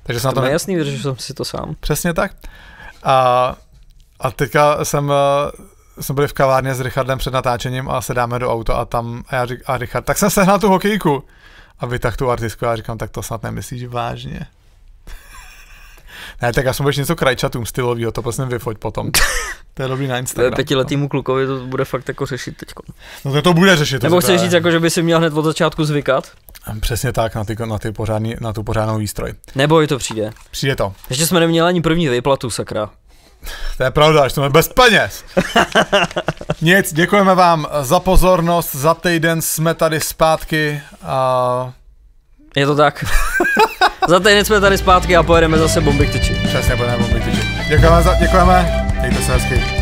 Takže jsem to, to je jasný, že jsem si to sám. Přesně tak. A, a teďka jsem jsme byli v kavárně s Richardem před natáčením a sedáme do auta a tam a já řík, a Richard, tak jsem sehnal tu hokejku. A vytah tu artistku a já říkám, tak to snad nemyslíš vážně. ne, tak já jsem budeš něco krajčatům stylovýho, to prostě vyfoť potom. To je dobrý na Instagram. Pětiletýmu klukovi to bude fakt jako řešit teď. No to, to bude řešit. Nebo chceš říct, jako, že by si měl hned od začátku zvykat? Přesně tak, na, ty, na, ty pořádný, na tu pořádnou výstroj. Nebo to přijde. Přijde to. Ještě jsme neměli ani první výplatu, sakra. To je pravda, že jsme bez peněz. Nic, děkujeme vám za pozornost, za týden jsme tady zpátky a... Je to tak. za týden jsme tady zpátky a pojedeme zase bomby k tyči. Přesně, pojedeme bomby k tyči. Děkujeme, za, děkujeme, mějte se hezky.